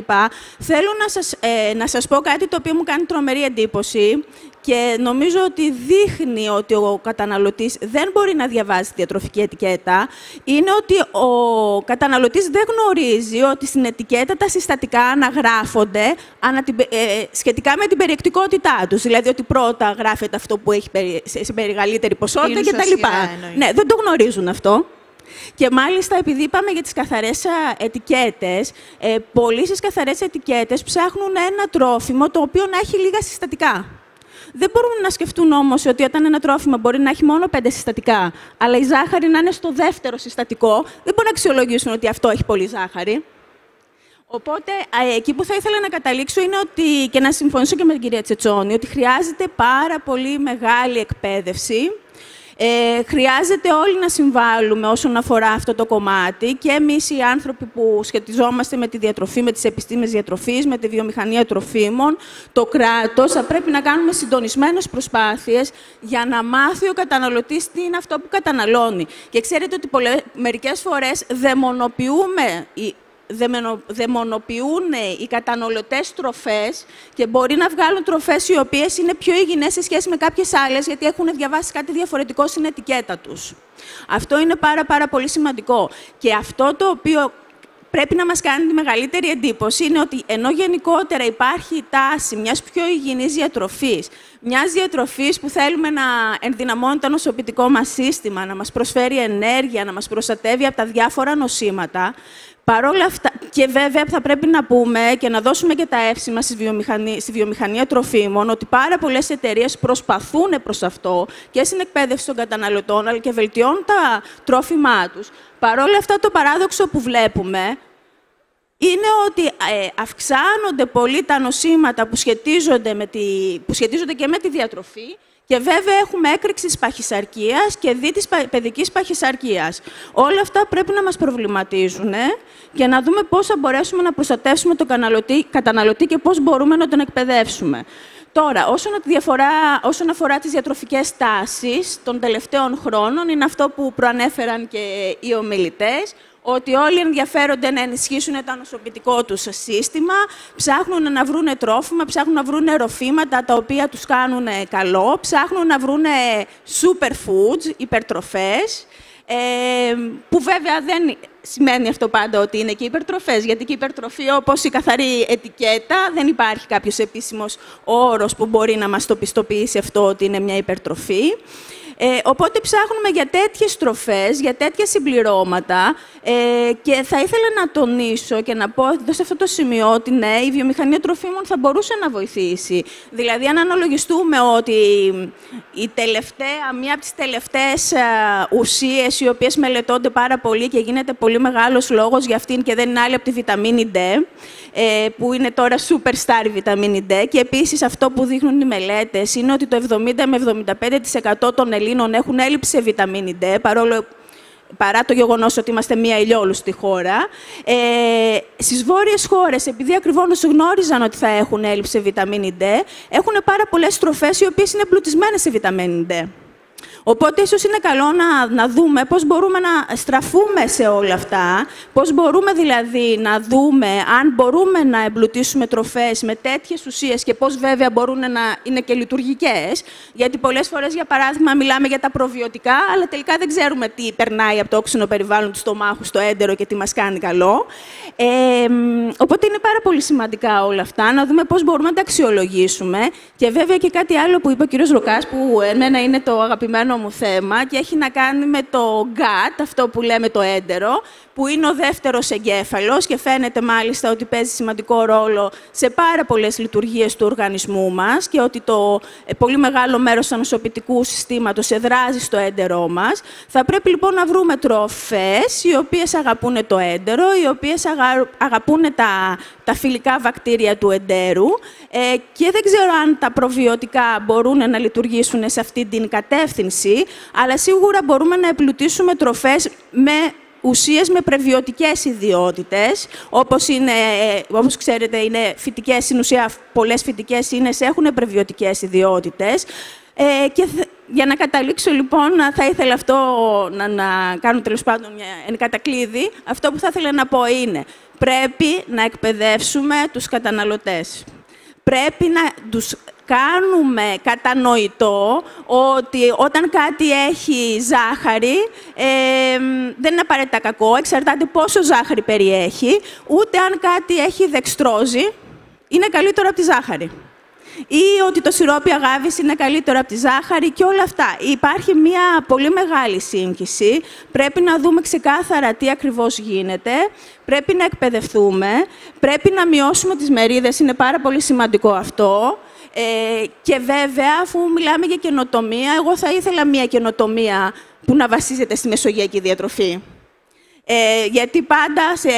Θέλω να σας, ε, να σας πω κάτι το οποίο μου κάνει τρομερή εντύπωση και νομίζω ότι δείχνει ότι ο καταναλωτής δεν μπορεί να διαβάζει τη διατροφική ετικέτα, είναι ότι ο καταναλωτής δεν γνωρίζει ότι στην ετικέτα τα συστατικά αναγράφονται ε, σχετικά με την περιεκτικότητά τους. Δηλαδή ότι πρώτα γράφεται αυτό που έχει σε μεγαλύτερη ποσότητα κτλ. Ναι, δεν το γνωρίζουν αυτό. Και μάλιστα, επειδή είπαμε για τις καθαρές ετικέτες, ε, πολλοί στις καθαρές ετικέτες ψάχνουν ένα τρόφιμο το οποίο να έχει λίγα συστατικά. Δεν μπορούν να σκεφτούν όμως ότι όταν ένα τρόφιμο μπορεί να έχει μόνο πέντε συστατικά, αλλά η ζάχαρη να είναι στο δεύτερο συστατικό, δεν μπορούν να αξιολογήσουν ότι αυτό έχει πολύ ζάχαρη. Οπότε, εκεί που θα ήθελα να καταλήξω είναι ότι, και να συμφωνήσω και με την κυρία Τσετσόνη, ότι χρειάζεται πάρα πολύ μεγάλη εκπαίδευση ε, χρειάζεται όλοι να συμβάλλουμε όσον αφορά αυτό το κομμάτι και εμείς οι άνθρωποι που σχετιζόμαστε με τη διατροφή, με τις επιστήμες διατροφής, με τη βιομηχανία τροφίμων, το κράτος, θα πρέπει να κάνουμε συντονισμένες προσπάθειες για να μάθει ο καταναλωτής τι είναι αυτό που καταναλώνει. Και ξέρετε ότι πολλές, μερικές φορές δαιμονοποιούμε δαιμονοποιούν οι καταναλωτές τροφές και μπορεί να βγάλουν τροφές οι οποίες είναι πιο υγιεινές σε σχέση με κάποιες άλλες, γιατί έχουν διαβάσει κάτι διαφορετικό στην ετικέτα τους. Αυτό είναι πάρα, πάρα πολύ σημαντικό. Και αυτό το οποίο πρέπει να μας κάνει τη μεγαλύτερη εντύπωση είναι ότι ενώ γενικότερα υπάρχει η τάση μιας πιο υγιεινής διατροφής, μιας διατροφής που θέλουμε να ενδυναμώνει το νοσοποιητικό μας σύστημα, να μας προσφέρει ενέργεια, να μας προστατεύει από τα διάφορα νοσήματα, Παρόλα αυτά, και βέβαια θα πρέπει να πούμε και να δώσουμε και τα εύσημα στη βιομηχανία, στη βιομηχανία τροφίμων ότι πάρα πολλές εταιρείες προσπαθούν προς αυτό και στην εκπαίδευση των καταναλωτών, αλλά και βελτιώνουν τα τρόφιμά τους. Παρόλα αυτά, το παράδοξο που βλέπουμε είναι ότι ε, αυξάνονται πολύ τα νοσήματα που σχετίζονται, με τη, που σχετίζονται και με τη διατροφή και βέβαια έχουμε έκρηξη της παχυσαρκίας και δι της παιδικής παχυσαρκίας. Όλα αυτά πρέπει να μας προβληματίζουν και να δούμε πώς θα μπορέσουμε να προστατεύσουμε τον καταναλωτή και πώς μπορούμε να τον εκπαιδεύσουμε. Τώρα, όσον, διαφορά, όσον αφορά τις διατροφικές τάσεις των τελευταίων χρόνων, είναι αυτό που προανέφεραν και οι ομιλητές, ότι όλοι ενδιαφέρονται να ενισχύσουν το ανοσοποιητικό τους σύστημα, ψάχνουν να βρουν τρόφιμα, ψάχνουν να βρουν ροφήματα τα οποία τους κάνουν καλό, ψάχνουν να βρουν superfoods, υπερτροφές, ε, που βέβαια δεν σημαίνει αυτό πάντα ότι είναι και υπερτροφές, γιατί και η υπερτροφή, όπως η καθαρή ετικέτα, δεν υπάρχει κάποιος επίσημος όρος που μπορεί να μας το πιστοποιήσει αυτό ότι είναι μια υπερτροφή. Ε, οπότε ψάχνουμε για τέτοιες τροφές, για τέτοια συμπληρώματα ε, και θα ήθελα να τονίσω και να πω εδώ σε αυτό το σημείο ότι ναι, η βιομηχανία τροφίμων θα μπορούσε να βοηθήσει. Δηλαδή, αν αναλογιστούμε ότι η τελευταία, μία από τις τελευταίες ε, ουσίες οι οποίες μελετώνται πάρα πολύ και γίνεται πολύ μεγάλος λόγος για αυτήν και δεν είναι άλλη από τη βιταμίνη D, ε, που είναι τώρα superstar η βιταμίνη D. Και επίσης αυτό που δείχνουν οι μελέτες είναι ότι το 70 με 75% των Ελλήνων έχουν έλλειψη σε βιταμίνη D, παρόλο παρά το γεγονός ότι είμαστε μία στη χώρα. Ε, στις βόρειες χώρες, επειδή ακριβώς γνώριζαν ότι θα έχουν έλλειψη σε βιταμίνη D, έχουν πάρα πολλές τροφές οι οποίες είναι εμπλουτισμένες σε βιταμίνη D. Οπότε, ίσως είναι καλό να, να δούμε πώς μπορούμε να στραφούμε σε όλα αυτά, πώς μπορούμε δηλαδή να δούμε αν μπορούμε να εμπλουτίσουμε τροφές με τέτοιες ουσίες και πώς βέβαια μπορούν να είναι και λειτουργικές, γιατί πολλές φορές, για παράδειγμα, μιλάμε για τα προβιωτικά, αλλά τελικά δεν ξέρουμε τι περνάει από το όξινο περιβάλλον του στομάχου στο έντερο και τι μας κάνει καλό. Ε, οπότε, είναι πάρα πολύ σημαντικά όλα αυτά, να δούμε πώς μπορούμε να τα αξιολογήσουμε και βέβαια και κάτι άλλο που είπε ο κ. Ροκάς, που εμένα είναι το αγαπημένο μου θέμα και έχει να κάνει με το gut, αυτό που λέμε το έντερο, που είναι ο δεύτερος εγκέφαλος και φαίνεται μάλιστα ότι παίζει σημαντικό ρόλο σε πάρα πολλές λειτουργίες του οργανισμού μας και ότι το ε, πολύ μεγάλο μέρος του ανοσοποιητικού συστήματος εδράζει στο έντερό μας. Θα πρέπει λοιπόν να βρούμε τροφές οι οποίες αγαπούν το έντερο, οι οποίες αγαπούν τα, τα φιλικά βακτήρια του εντέρου ε, και δεν ξέρω αν τα προβιωτικά μπορούν να λειτουργήσουν σε αυτή την κατεύθυνση, αλλά σίγουρα μπορούμε να επλουτίσουμε τροφές με ουσίες με πρεβιωτικές ιδιότητες, όπως, είναι, όπως ξέρετε είναι φυτικές, στην ουσία πολλές φυτικές ίνες έχουν πρεβιωτικές ιδιότητες. Ε, και για να καταλήξω λοιπόν, θα ήθελα αυτό να, να κάνω τέλος πάντων μια, εν κατακλείδη. Αυτό που θα ήθελα να πω είναι, πρέπει να εκπαιδεύσουμε τους καταναλωτές. Πρέπει να τους κάνουμε κατανοητό ότι όταν κάτι έχει ζάχαρη, ε, δεν είναι απαραίτητα κακό, εξαρτάται πόσο ζάχαρη περιέχει, ούτε αν κάτι έχει δεξτρόζη, είναι καλύτερο από τη ζάχαρη. Ή ότι το σιρόπι αγάβης είναι καλύτερο από τη ζάχαρη και όλα αυτά. Υπάρχει μια πολύ μεγάλη σύγχυση. Πρέπει να δούμε ξεκάθαρα τι ακριβώς γίνεται. Πρέπει να εκπαιδευτούμε. Πρέπει να μειώσουμε τις μερίδες. Είναι πάρα πολύ σημαντικό αυτό. Ε, και βέβαια, αφού μιλάμε για καινοτομία, εγώ θα ήθελα μια καινοτομία που να βασίζεται στη μεσογειακή διατροφή. Ε, γιατί πάντα σε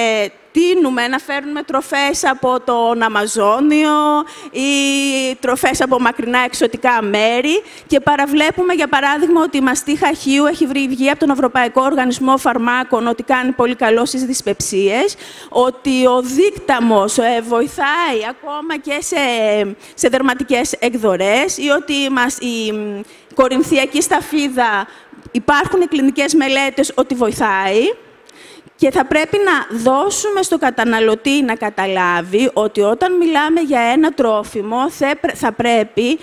τίνουμε να φέρνουμε τροφές από τον Αμαζόνιο ή τροφές από μακρινά εξωτικά μέρη και παραβλέπουμε, για παράδειγμα, ότι η μαστίχα χείου έχει βρει βγει από τον Ευρωπαϊκό Οργανισμό Φαρμάκων ότι κάνει πολύ καλό στις δυσπεψίες, ότι ο δίκταμος ε, βοηθάει ακόμα και σε, σε δερματικές εκδορές ή ότι η κορινθιακή σταφίδα υπάρχουν κλινικές μελέτες ότι βοηθάει. Και θα πρέπει να δώσουμε στο καταναλωτή να καταλάβει ότι όταν μιλάμε για ένα τρόφιμο θα πρέπει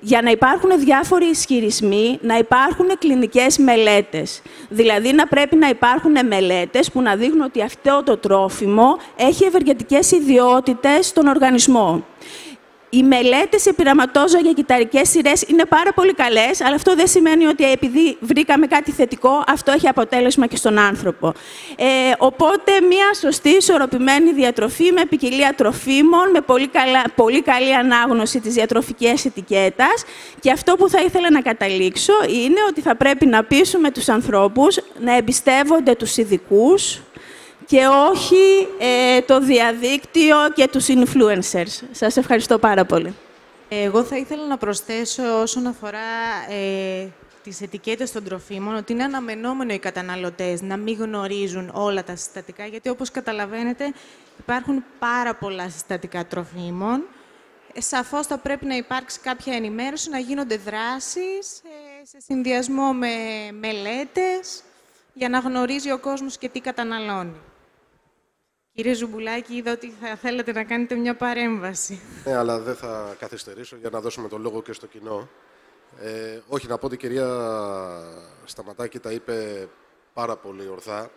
για να υπάρχουν διάφοροι ισχυρισμοί, να υπάρχουν κλινικές μελέτες. Δηλαδή, να πρέπει να υπάρχουν μελέτες που να δείχνουν ότι αυτό το τρόφιμο έχει ευεργετικές ιδιότητες στον οργανισμό. Οι μελέτες σε πειραματόζωα για κυταρικές σειρές είναι πάρα πολύ καλές, αλλά αυτό δεν σημαίνει ότι επειδή βρήκαμε κάτι θετικό, αυτό έχει αποτέλεσμα και στον άνθρωπο. Ε, οπότε, μια σωστή, ισορροπημένη διατροφή με ποικιλία τροφίμων, με πολύ, καλά, πολύ καλή ανάγνωση της διατροφικής ετικέτας. Και αυτό που θα ήθελα να καταλήξω είναι ότι θα πρέπει να πείσουμε τους ανθρώπους να εμπιστεύονται τους ειδικούς, και όχι ε, το διαδίκτυο και τους influencers. Σας ευχαριστώ πάρα πολύ. Εγώ θα ήθελα να προσθέσω όσον αφορά ε, τις ετικέτες των τροφίμων, ότι είναι αναμενόμενο οι καταναλωτές να μην γνωρίζουν όλα τα συστατικά, γιατί όπως καταλαβαίνετε υπάρχουν πάρα πολλά συστατικά τροφίμων. Ε, σαφώς θα πρέπει να υπάρξει κάποια ενημέρωση, να γίνονται δράσεις ε, σε συνδυασμό με μελέτες, για να γνωρίζει ο κόσμος και τι καταναλώνει. Κύριε Ζουμπουλάκη, είδα ότι θα θέλετε να κάνετε μια παρέμβαση. Ναι, αλλά δεν θα καθυστερήσω για να δώσουμε το λόγο και στο κοινό. Ε, όχι, να πω ότι η κυρία Σταματάκη τα είπε πάρα πολύ ορθά.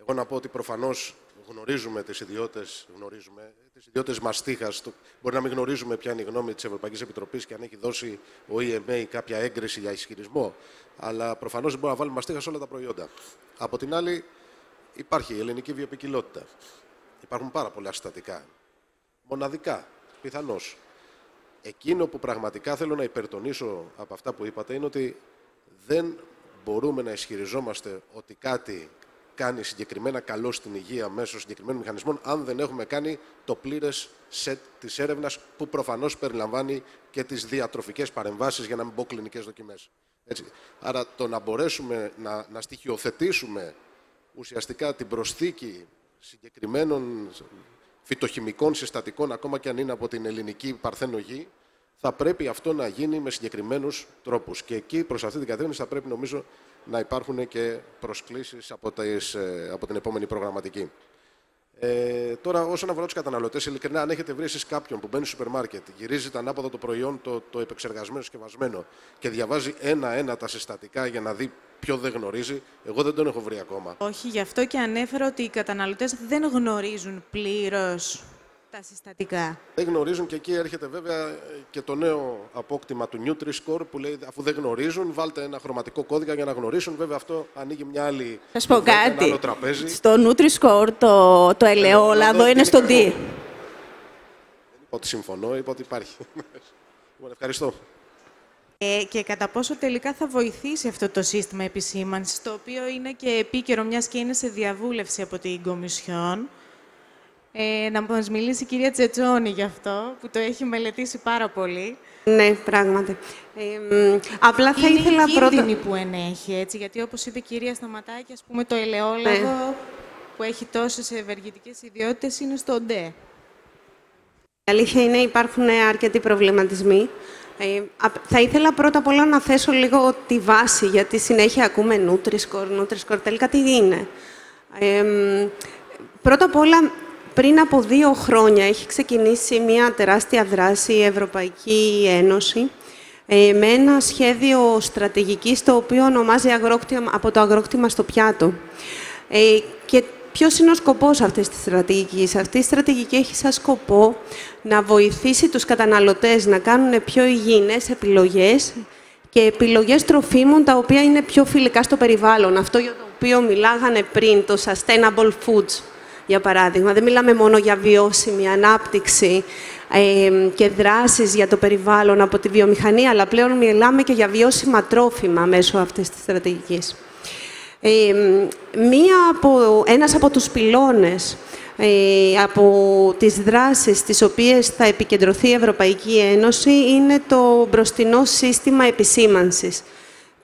Εγώ να πω ότι προφανώς γνωρίζουμε τις ιδιότητες, γνωρίζουμε, τις ιδιότητες μαστίχας. Μπορεί να μην γνωρίζουμε ποια είναι η γνώμη της Ευρωπαϊκής Επιτροπής και αν έχει δώσει ο EMA κάποια έγκριση για ισχυρισμό. Αλλά προφανώς δεν μπορεί να βάλει μαστίχα σε όλα τα προϊόντα. Από την άλλη, υπάρχει η ελληνική βιοπικιλότητα. Υπάρχουν πάρα πολλά συστατικά. Μοναδικά, πιθανώς. Εκείνο που πραγματικά θέλω να υπερτονίσω από αυτά που είπατε είναι ότι δεν μπορούμε να ισχυριζόμαστε ότι κάτι κάνει συγκεκριμένα καλό στην υγεία μέσω συγκεκριμένων μηχανισμών, αν δεν έχουμε κάνει το πλήρες σετ της έρευνας, που προφανώς περιλαμβάνει και τις διατροφικές παρεμβάσεις, για να μην πω κλινικές δοκιμές. Άρα, το να μπορέσουμε να, να στοιχειοθετήσουμε ουσιαστικά την προσθήκη συγκεκριμένων φυτοχημικών συστατικών, ακόμα και αν είναι από την ελληνική παρθένο γη, θα πρέπει αυτό να γίνει με συγκεκριμένους τρόπους. Και εκεί, προς αυτή την κατεύθυνση, θα πρέπει, νομίζω, να υπάρχουν και προσκλήσεις από, τις, ε, από την επόμενη προγραμματική. Ε, τώρα, όσον αφορά τους καταναλωτές, ειλικρινά, αν έχετε βρει εσείς κάποιον που μπαίνει στο σούπερ μάρκετ, γυρίζει τα ανάποδα το προϊόν, το, το επεξεργασμένο, συσκευασμένο και διαβάζει ένα-ένα τα συστατικά για να δει ποιο δεν γνωρίζει, εγώ δεν τον έχω βρει ακόμα. Όχι, γι' αυτό και ανέφερα ότι οι καταναλωτές δεν γνωρίζουν πλήρως τα συστατικά; Δεν γνωρίζουν και εκεί έρχεται βέβαια και το νέο απόκτημα του Nutri-Score που λέει αφού δεν γνωρίζουν, βάλτε ένα χρωματικό κώδικα για να γνωρίσουν. Βέβαια αυτό ανοίγει μια άλλη. Θα πω κάτι. Άλλο τραπέζι. Στο Nutri-Score το, το ελαιόλαδο είναι στο D. Δεν είπα ότι συμφωνώ, είπα ότι υπάρχει. Λοιπόν, ευχαριστώ. Ε, και κατά πόσο τελικά θα βοηθήσει αυτό το σύστημα επισήμανσης, το οποίο είναι και επίκαιρο, μιας και είναι σε διαβούλευση από την Κομισιόν. Ε, να μας μιλήσει η κυρία Τσετσόνη γι' αυτό, που το έχει μελετήσει πάρα πολύ. Ναι, πράγματι. Ε, απλά θα είναι ήθελα η πρώτα... που ενέχει, έτσι, γιατί όπως είπε η κυρία Σταματάκη, ας πούμε το ελαιόλαδο ναι. που έχει τόσες ευεργετικές ιδιότητες είναι στο ΝΤΕ. Η αλήθεια είναι υπάρχουν αρκετοί προβληματισμοί. Ε, θα ήθελα πρώτα απ' όλα να θέσω λίγο τη βάση, γιατί συνέχεια ακούμε Nutri-Score, Nutri-Score, τελικά τι είναι. Ε, πρώτα απ' όλα, πριν από δύο χρόνια έχει ξεκινήσει μια τεράστια δράση η Ευρωπαϊκή Ένωση ε, με ένα σχέδιο στρατηγικής το οποίο ονομάζει από το αγρόκτημα στο πιάτο. Ε, και ποιος είναι ο σκοπός αυτής της στρατηγικής; Αυτή η στρατηγική έχει σαν σκοπό να βοηθήσει τους καταναλωτές να κάνουν πιο υγιεινές επιλογές και επιλογές τροφίμων τα οποία είναι πιο φιλικά στο περιβάλλον. Αυτό για το οποίο μιλάγανε πριν, το sustainable foods για παράδειγμα. Δεν μιλάμε μόνο για βιώσιμη ανάπτυξη ε, και δράσεις για το περιβάλλον από τη βιομηχανία, αλλά πλέον μιλάμε και για βιώσιμα τρόφιμα μέσω αυτής της στρατηγικής. Ε, μία από, ένας από τους πυλώνες ε, από τις δράσεις τις οποίες θα επικεντρωθεί η Ευρωπαϊκή Ένωση είναι το μπροστινό σύστημα επισήμανσης,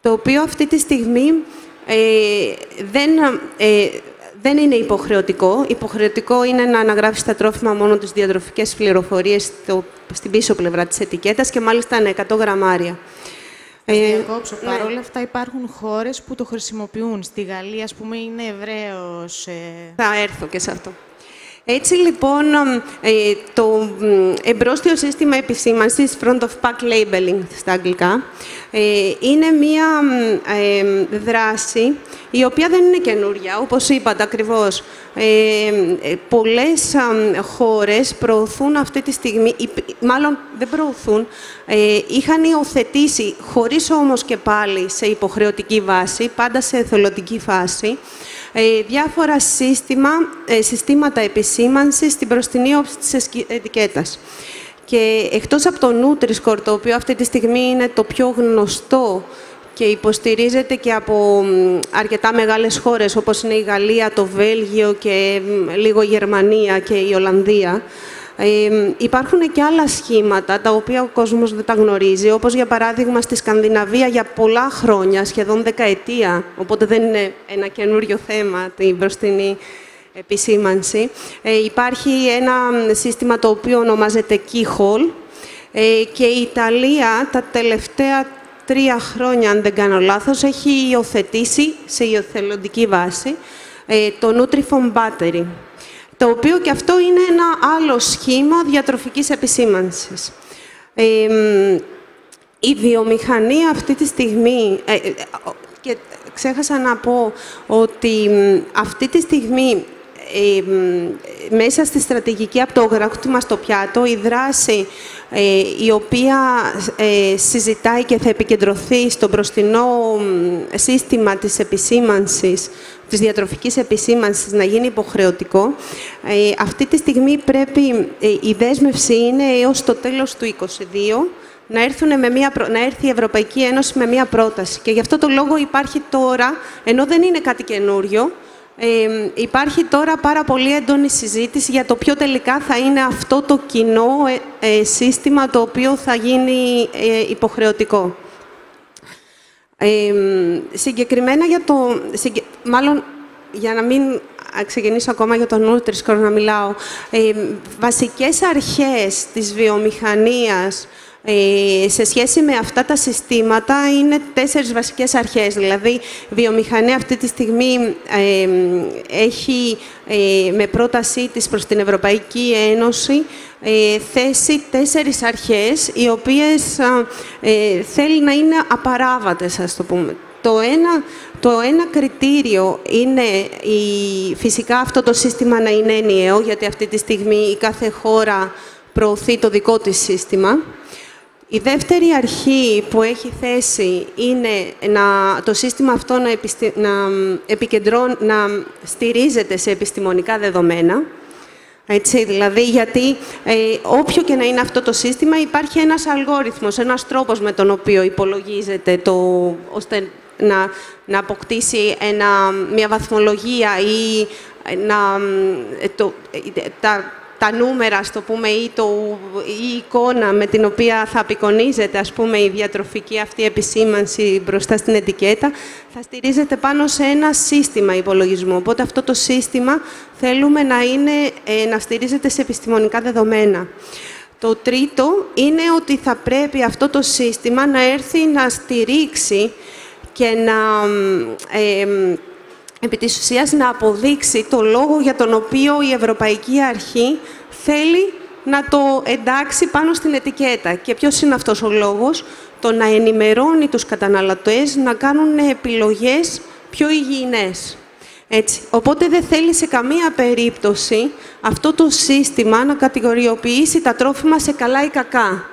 το οποίο αυτή τη στιγμή ε, δεν, ε, δεν είναι υποχρεωτικό. Υποχρεωτικό είναι να αναγράφεις στα τρόφιμα μόνο τις διατροφικές πληροφορίες στην πίσω πλευρά της ετικέτας και μάλιστα είναι 100 γραμμάρια. Ε, διακόψω. Ναι. Παρ' όλα αυτά υπάρχουν χώρες που το χρησιμοποιούν. Στη Γαλλία, ας πούμε, είναι ευρέως... Ε... Θα έρθω και σε αυτό. Έτσι λοιπόν, ε, το εμπρόστιο σύστημα επισήμανσης, front of pack labeling στα αγγλικά, ε, είναι μία ε, δράση η οποία δεν είναι καινούρια, όπως είπατε ακριβώς. Πολλές χώρες προωθούν αυτή τη στιγμή, μάλλον δεν προωθούν, είχαν υιοθετήσει, χωρίς όμως και πάλι σε υποχρεωτική βάση, πάντα σε εθελοντική φάση, ε, διάφορα σύστημα, ε, συστήματα επισήμανσης στην προστινή όψη της ετικέτας. Και εκτός από το Nutri-Score, το οποίο αυτή τη στιγμή είναι το πιο γνωστό και υποστηρίζεται και από αρκετά μεγάλες χώρες, όπως είναι η Γαλλία, το Βέλγιο και λίγο η Γερμανία και η Ολλανδία, υπάρχουν και άλλα σχήματα τα οποία ο κόσμος δεν τα γνωρίζει, όπως για παράδειγμα στη Σκανδιναβία για πολλά χρόνια, σχεδόν δεκαετία, οπότε δεν είναι ένα καινούριο θέμα την μπροστινή επισήμανση. Ε, υπάρχει ένα σύστημα το οποίο ονομάζεται Keyhole ε, και η Ιταλία τα τελευταία τρία χρόνια, αν δεν κάνω λάθος, έχει υιοθετήσει σε υιοθελοντική βάση ε, το Nutrifon Battery το οποίο και αυτό είναι ένα άλλο σχήμα διατροφικής επισήμανσης. η βιομηχανία αυτή τη στιγμή, ε, ε, και ξέχασα να πω ότι αυτή τη στιγμή ε, μέσα στη στρατηγική από το γράκτη στο πιάτο, η δράση ε, η οποία ε, συζητάει και θα επικεντρωθεί στο μπροστινό σύστημα της επισήμανσης, της διατροφικής επισήμανσης να γίνει υποχρεωτικό, αυτή τη στιγμή πρέπει, η δέσμευση είναι έως το τέλος του 2022, να, έρθουν με μια, να έρθει η Ευρωπαϊκή Ένωση με μία πρόταση. Και γι' αυτό το λόγο υπάρχει τώρα, ενώ δεν είναι κάτι καινούριο, ε, υπάρχει τώρα πάρα πολύ έντονη συζήτηση για το ποιο τελικά θα είναι αυτό το κοινό ε, ε, σύστημα το οποίο θα γίνει ε, υποχρεωτικό. συγκεκριμένα για το... Μάλλον, για να μην ξεκινήσω ακόμα για τον Νούτρισκορ να μιλάω, βασικές αρχές της βιομηχανίας ε, σε σχέση με αυτά τα συστήματα είναι τέσσερις βασικές αρχές. Δηλαδή, η βιομηχανία αυτή τη στιγμή ε, έχει ε, με πρότασή της προς την Ευρωπαϊκή Ένωση θέσει τέσσερις αρχές, οι οποίες θέλει να είναι απαράβατες, ας το πούμε. Το ένα, το ένα κριτήριο είναι η, φυσικά αυτό το σύστημα να είναι ενιαίο, γιατί αυτή τη στιγμή η κάθε χώρα προωθεί το δικό της σύστημα. Η δεύτερη αρχή που έχει θέσει είναι να, το σύστημα αυτό να, επιστη, να, να στηρίζεται σε επιστημονικά δεδομένα. Έτσι, δηλαδή, γιατί ε, όποιο και να είναι αυτό το σύστημα, υπάρχει ένας αλγόριθμος, ένας τρόπος με τον οποίο υπολογίζεται, το, ώστε να, να αποκτήσει ένα, μια βαθμολογία ή να, το, τα, τα νούμερα, στο πούμε, ή, το, η εικόνα με την οποία θα απεικονίζεται, ας πούμε, η διατροφική αυτή επισήμανση μπροστά στην ετικέτα, θα στηρίζεται πάνω σε ένα σύστημα υπολογισμού. Οπότε αυτό το σύστημα θέλουμε να, είναι, ε, να στηρίζεται σε επιστημονικά δεδομένα. Το τρίτο είναι ότι θα πρέπει αυτό το σύστημα να έρθει να στηρίξει και να ε, επί της ουσίας να αποδείξει το λόγο για τον οποίο η Ευρωπαϊκή Αρχή θέλει να το εντάξει πάνω στην ετικέτα. Και ποιος είναι αυτός ο λόγος; Το να ενημερώνει τους καταναλωτές να κάνουν επιλογές πιο υγιεινές. Έτσι. Οπότε δεν θέλει σε καμία περίπτωση αυτό το σύστημα να κατηγοριοποιήσει τα τρόφιμα σε καλά ή κακά.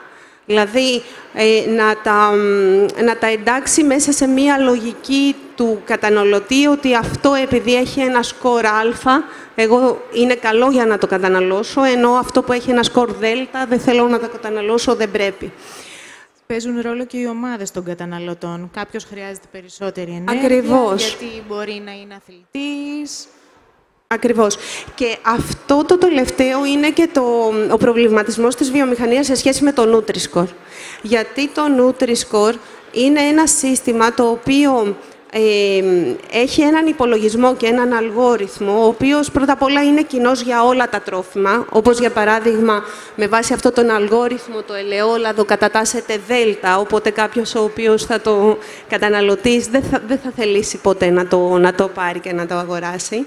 Δηλαδή, ε, να, τα, να τα εντάξει μέσα σε μία λογική του καταναλωτή ότι αυτό επειδή έχει ένα σκορ α, εγώ είναι καλό για να το καταναλώσω, ενώ αυτό που έχει ένα σκορ δ, δεν θέλω να το καταναλώσω, δεν πρέπει. Παίζουν ρόλο και οι ομάδες των καταναλωτών. Κάποιος χρειάζεται περισσότερη ενέργεια, Ακριβώς. γιατί μπορεί να είναι αθλητής, Ακριβώς. Και αυτό το τελευταίο είναι και το, ο προβληματισμός της βιομηχανίας σε σχέση με το Nutri-Score. Γιατί το Nutri-Score είναι ένα σύστημα το οποίο ε, έχει έναν υπολογισμό και έναν αλγόριθμο, ο οποίος πρώτα απ' όλα είναι κοινός για όλα τα τρόφιμα, όπως για παράδειγμα με βάση αυτό τον αλγόριθμο το ελαιόλαδο κατατάσσεται δέλτα, οπότε κάποιος ο οποίος θα το καταναλωτήσει δεν θα, δεν θα θελήσει ποτέ να το, να το πάρει και να το αγοράσει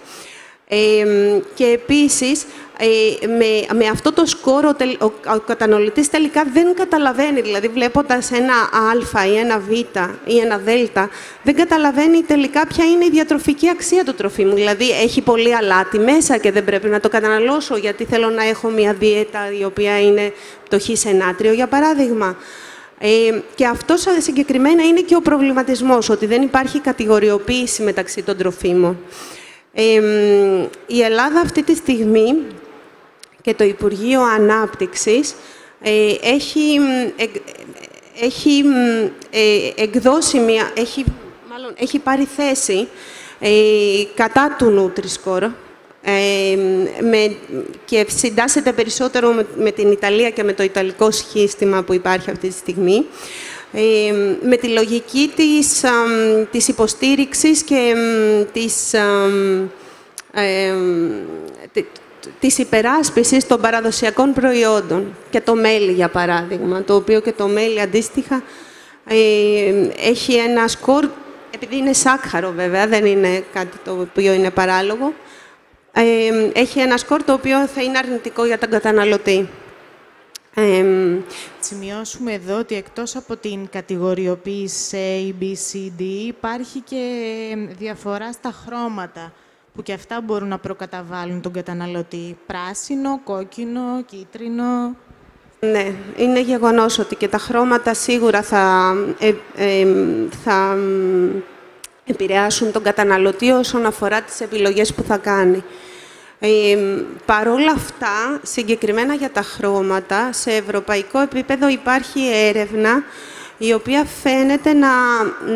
και επίσης, ε, με, με αυτό το σκορ ο, ο, ο καταναλωτής τελικά δεν καταλαβαίνει, δηλαδή βλέποντας ένα α ή ένα β ή ένα δ, δεν καταλαβαίνει τελικά ποια είναι η διατροφική αξία του τροφίμου. Δηλαδή έχει πολύ αλάτι μέσα και δεν πρέπει να το καταναλώσω γιατί θέλω να έχω μια δίαιτα η οποία είναι πτωχή σε νάτριο, για παράδειγμα. Ε, και αυτό συγκεκριμένα είναι και ο προβληματισμός, ότι δεν υπάρχει κατηγοριοποίηση μεταξύ των τροφίμων η Ελλάδα αυτή τη στιγμή και το Υπουργείο Ανάπτυξης ε, έχει, έχει ε, εκδώσει μια, έχει, μάλλον, έχει πάρει θέση ε, κατά του Nutri-Score με, και συντάσσεται περισσότερο με, με, την Ιταλία και με το Ιταλικό σχήστημα που υπάρχει αυτή τη στιγμή με τη λογική της, της υποστήριξης και της, ε, της υπεράσπισης των παραδοσιακών προϊόντων και το μέλι, για παράδειγμα, το οποίο και το μέλι αντίστοιχα έχει ένα σκορ, επειδή είναι σάκχαρο βέβαια, δεν είναι κάτι το οποίο είναι παράλογο, έχει ένα σκορ το οποίο θα είναι αρνητικό για τον καταναλωτή. Ε, σημειώσουμε εδώ ότι εκτός από την κατηγοριοποίηση A, B, C, D, υπάρχει και διαφορά στα χρώματα που και αυτά μπορούν να προκαταβάλουν τον καταναλωτή. Πράσινο, κόκκινο, κίτρινο. Ναι, είναι γεγονός ότι και τα χρώματα σίγουρα θα, ε, ε, θα επηρεάσουν τον καταναλωτή όσον αφορά τις επιλογές που θα κάνει. Ε, παρόλα αυτά, συγκεκριμένα για τα χρώματα, σε ευρωπαϊκό επίπεδο υπάρχει έρευνα η οποία φαίνεται να,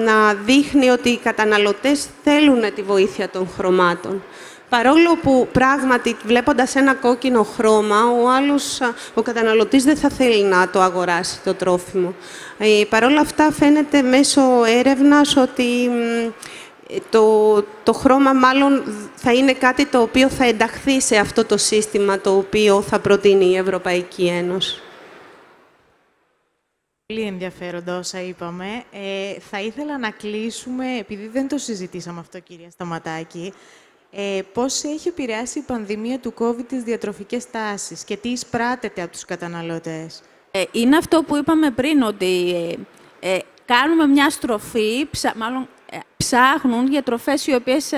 να δείχνει ότι οι καταναλωτές θέλουν τη βοήθεια των χρωμάτων. Παρόλο που πράγματι βλέποντας ένα κόκκινο χρώμα, ο άλλος, ο καταναλωτής δεν θα θέλει να το αγοράσει το τρόφιμο. Ε, παρόλα αυτά φαίνεται μέσω έρευνας ότι το, το χρώμα μάλλον θα είναι κάτι το οποίο θα ενταχθεί σε αυτό το σύστημα το οποίο θα προτείνει η Ευρωπαϊκή Ένωση. Πολύ ενδιαφέροντα όσα είπαμε. Ε, θα ήθελα να κλείσουμε, επειδή δεν το συζητήσαμε αυτό, κυρία Σταματάκη, ε, πώς έχει επηρεάσει η πανδημία του COVID τις διατροφικές τάσεις και τι εισπράτεται από τους καταναλωτές; Ε, είναι αυτό που είπαμε πριν, ότι ε, κάνουμε μια στροφή, μάλλον ε, ψάχνουν διατροφές οι οποίες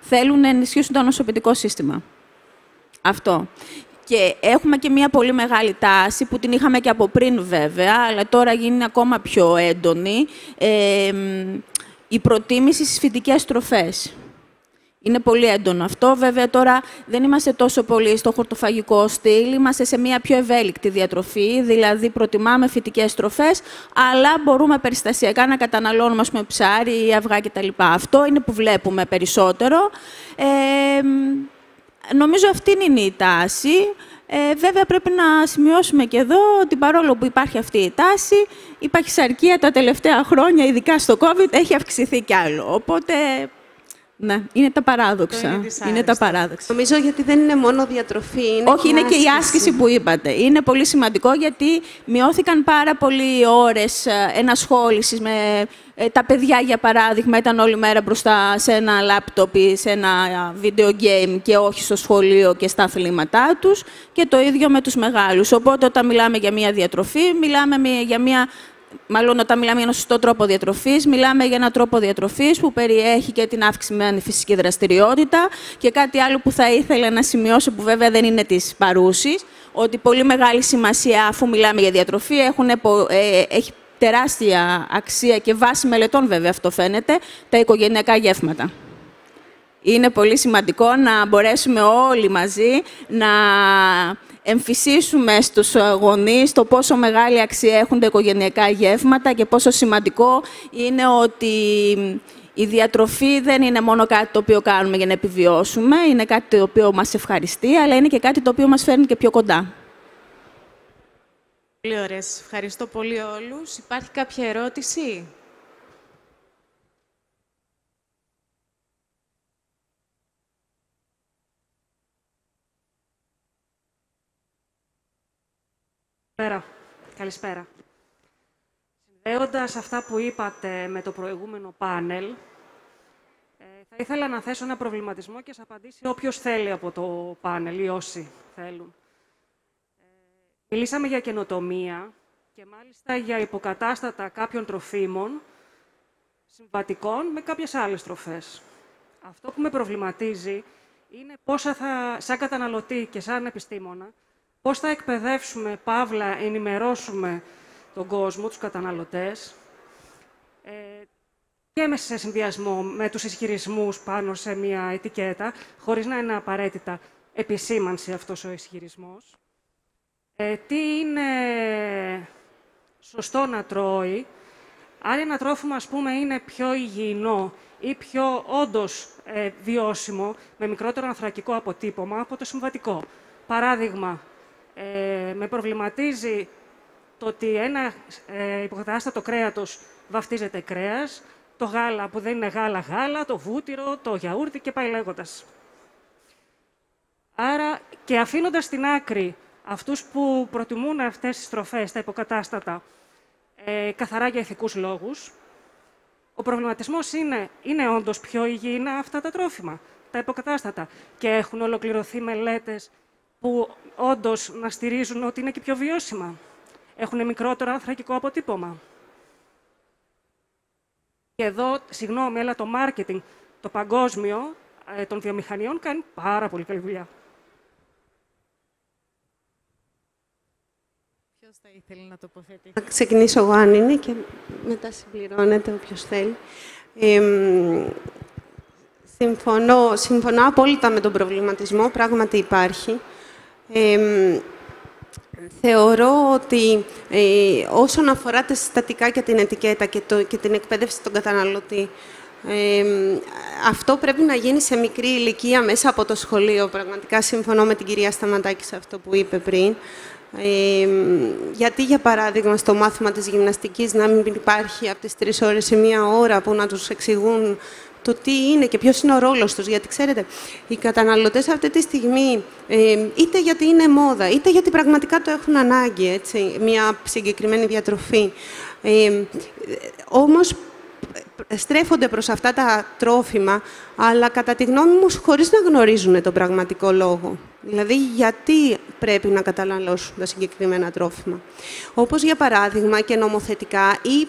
θέλουν να ενισχύσουν το νοσοποιητικό σύστημα. Αυτό. Και έχουμε και μια πολύ μεγάλη τάση, που την είχαμε και από πριν βέβαια, αλλά τώρα γίνει ακόμα πιο έντονη, ε, η προτίμηση στις φυτικές τροφές. Είναι πολύ έντονο αυτό. Βέβαια, τώρα δεν είμαστε τόσο πολύ στο χορτοφαγικό στυλ. Είμαστε σε μια πιο ευέλικτη διατροφή, δηλαδή προτιμάμε φυτικές τροφές, αλλά μπορούμε περιστασιακά να καταναλώνουμε ας πούμε, ψάρι ή αυγά κτλ. Αυτό είναι που βλέπουμε περισσότερο. Ε, νομίζω αυτή είναι η τάση. Ε, βέβαια, πρέπει να σημειώσουμε και εδώ ότι παρόλο που υπάρχει αυτή η τάση, η παχυσαρκία τα τελευταία χρόνια, ειδικά στο COVID, έχει αυξηθεί κι άλλο. Οπότε ναι, είναι τα παράδοξα. Είναι, είναι, τα παράδοξα. Νομίζω γιατί δεν είναι μόνο διατροφή. Είναι Όχι, είναι και η άσκηση που είπατε. Είναι πολύ σημαντικό γιατί μειώθηκαν πάρα πολλοί ώρες ε, ενασχόλησης με ε, τα παιδιά, για παράδειγμα, ήταν όλη μέρα μπροστά σε ένα λάπτοπ ή σε ένα video game και όχι στο σχολείο και στα αθλήματά τους και το ίδιο με τους μεγάλους. Οπότε όταν μιλάμε για μια διατροφή, μιλάμε για μια μάλλον όταν μιλάμε για ένα σωστό τρόπο διατροφής, μιλάμε για έναν τρόπο διατροφής που περιέχει και την αυξημένη φυσική δραστηριότητα και κάτι άλλο που θα ήθελα να σημειώσω, που βέβαια δεν είναι της παρούσης, ότι πολύ μεγάλη σημασία, αφού μιλάμε για διατροφή, έχουν, ε, έχει τεράστια αξία και βάση μελετών βέβαια αυτό φαίνεται, τα οικογενειακά γεύματα. Είναι πολύ σημαντικό να μπορέσουμε όλοι μαζί να εμφυσίσουμε στους γονείς το πόσο μεγάλη αξία έχουν τα οικογενειακά γεύματα και πόσο σημαντικό είναι ότι η διατροφή δεν είναι μόνο κάτι το οποίο κάνουμε για να επιβιώσουμε, είναι κάτι το οποίο μας ευχαριστεί, αλλά είναι και κάτι το οποίο μας φέρνει και πιο κοντά. Πολύ ωραία. ευχαριστώ πολύ όλους. Υπάρχει κάποια ερώτηση; Καλησπέρα. Καλησπέρα. Συνδέοντας αυτά που είπατε με το προηγούμενο πάνελ, ε, θα ήθελα να θέσω ένα προβληματισμό και σε απαντήσει όποιος θέλει από το πάνελ ή όσοι θέλουν. Ε, μιλήσαμε για καινοτομία και μάλιστα για υποκατάστατα κάποιων τροφίμων συμβατικών με κάποιες άλλες τροφές. Αυτό που με προβληματίζει είναι πόσα θα, σαν καταναλωτή και σαν επιστήμονα, πώς θα εκπαιδεύσουμε, παύλα, ενημερώσουμε τον κόσμο, τους καταναλωτές, ε, και με σε συνδυασμό με τους ισχυρισμούς πάνω σε μια ετικέτα, χωρίς να είναι απαραίτητα επισήμανση αυτός ο ισχυρισμός. Ε, τι είναι σωστό να τρώει, αν ένα τρόφιμο, ας πούμε, είναι πιο υγιεινό ή πιο όντως ε, βιώσιμο, με μικρότερο ανθρακικό αποτύπωμα από το συμβατικό. Παράδειγμα, ε, με προβληματίζει το ότι ένα ε, υποκατάστατο κρέατος βαφτίζεται κρέας, το γάλα που δεν είναι γάλα γάλα, το βούτυρο, το γιαούρτι και πάει λέγοντας. Άρα και αφήνοντας στην άκρη αυτούς που προτιμούν αυτές τις τροφές, τα υποκατάστατα, ε, καθαρά για ηθικούς λόγους, ο προβληματισμός είναι, είναι όντως πιο υγιεινά αυτά τα τρόφιμα, τα υποκατάστατα. Και έχουν ολοκληρωθεί μελέτες που όντως να στηρίζουν ότι είναι και πιο βιώσιμα. Έχουν μικρότερο ανθρακικό αποτύπωμα. Και εδώ, συγγνώμη, αλλά το marketing, το παγκόσμιο, ε, των βιομηχανιών κάνει πάρα πολύ καλή δουλειά. Ποιος θα ήθελε να τοποθετήσει. Θα ξεκινήσω εγώ αν είναι και μετά συμπληρώνεται όποιος θέλει. Ε, συμφωνώ, συμφωνώ απόλυτα με τον προβληματισμό, πράγματι υπάρχει. Ε, θεωρώ ότι ε, όσον αφορά τα συστατικά και την ετικέτα και, το, και την εκπαίδευση των καταναλωτή, ε, αυτό πρέπει να γίνει σε μικρή ηλικία μέσα από το σχολείο. Πραγματικά συμφωνώ με την κυρία Σταματάκη σε αυτό που είπε πριν. Ε, γιατί, για παράδειγμα, στο μάθημα της γυμναστικής να μην υπάρχει από τις τρεις ώρες σε μία ώρα που να τους εξηγούν το τι είναι και ποιος είναι ο ρόλος τους. Γιατί, ξέρετε, οι καταναλωτές αυτή τη στιγμή, ε, είτε γιατί είναι μόδα, είτε γιατί πραγματικά το έχουν ανάγκη, έτσι, μια συγκεκριμένη διατροφή. Ε, όμως, στρέφονται προς αυτά τα τρόφιμα, αλλά κατά τη γνώμη μου χωρίς να γνωρίζουν τον πραγματικό λόγο. Δηλαδή, γιατί πρέπει να καταναλώσουν τα συγκεκριμένα τρόφιμα. Όπως, για παράδειγμα, και νομοθετικά ή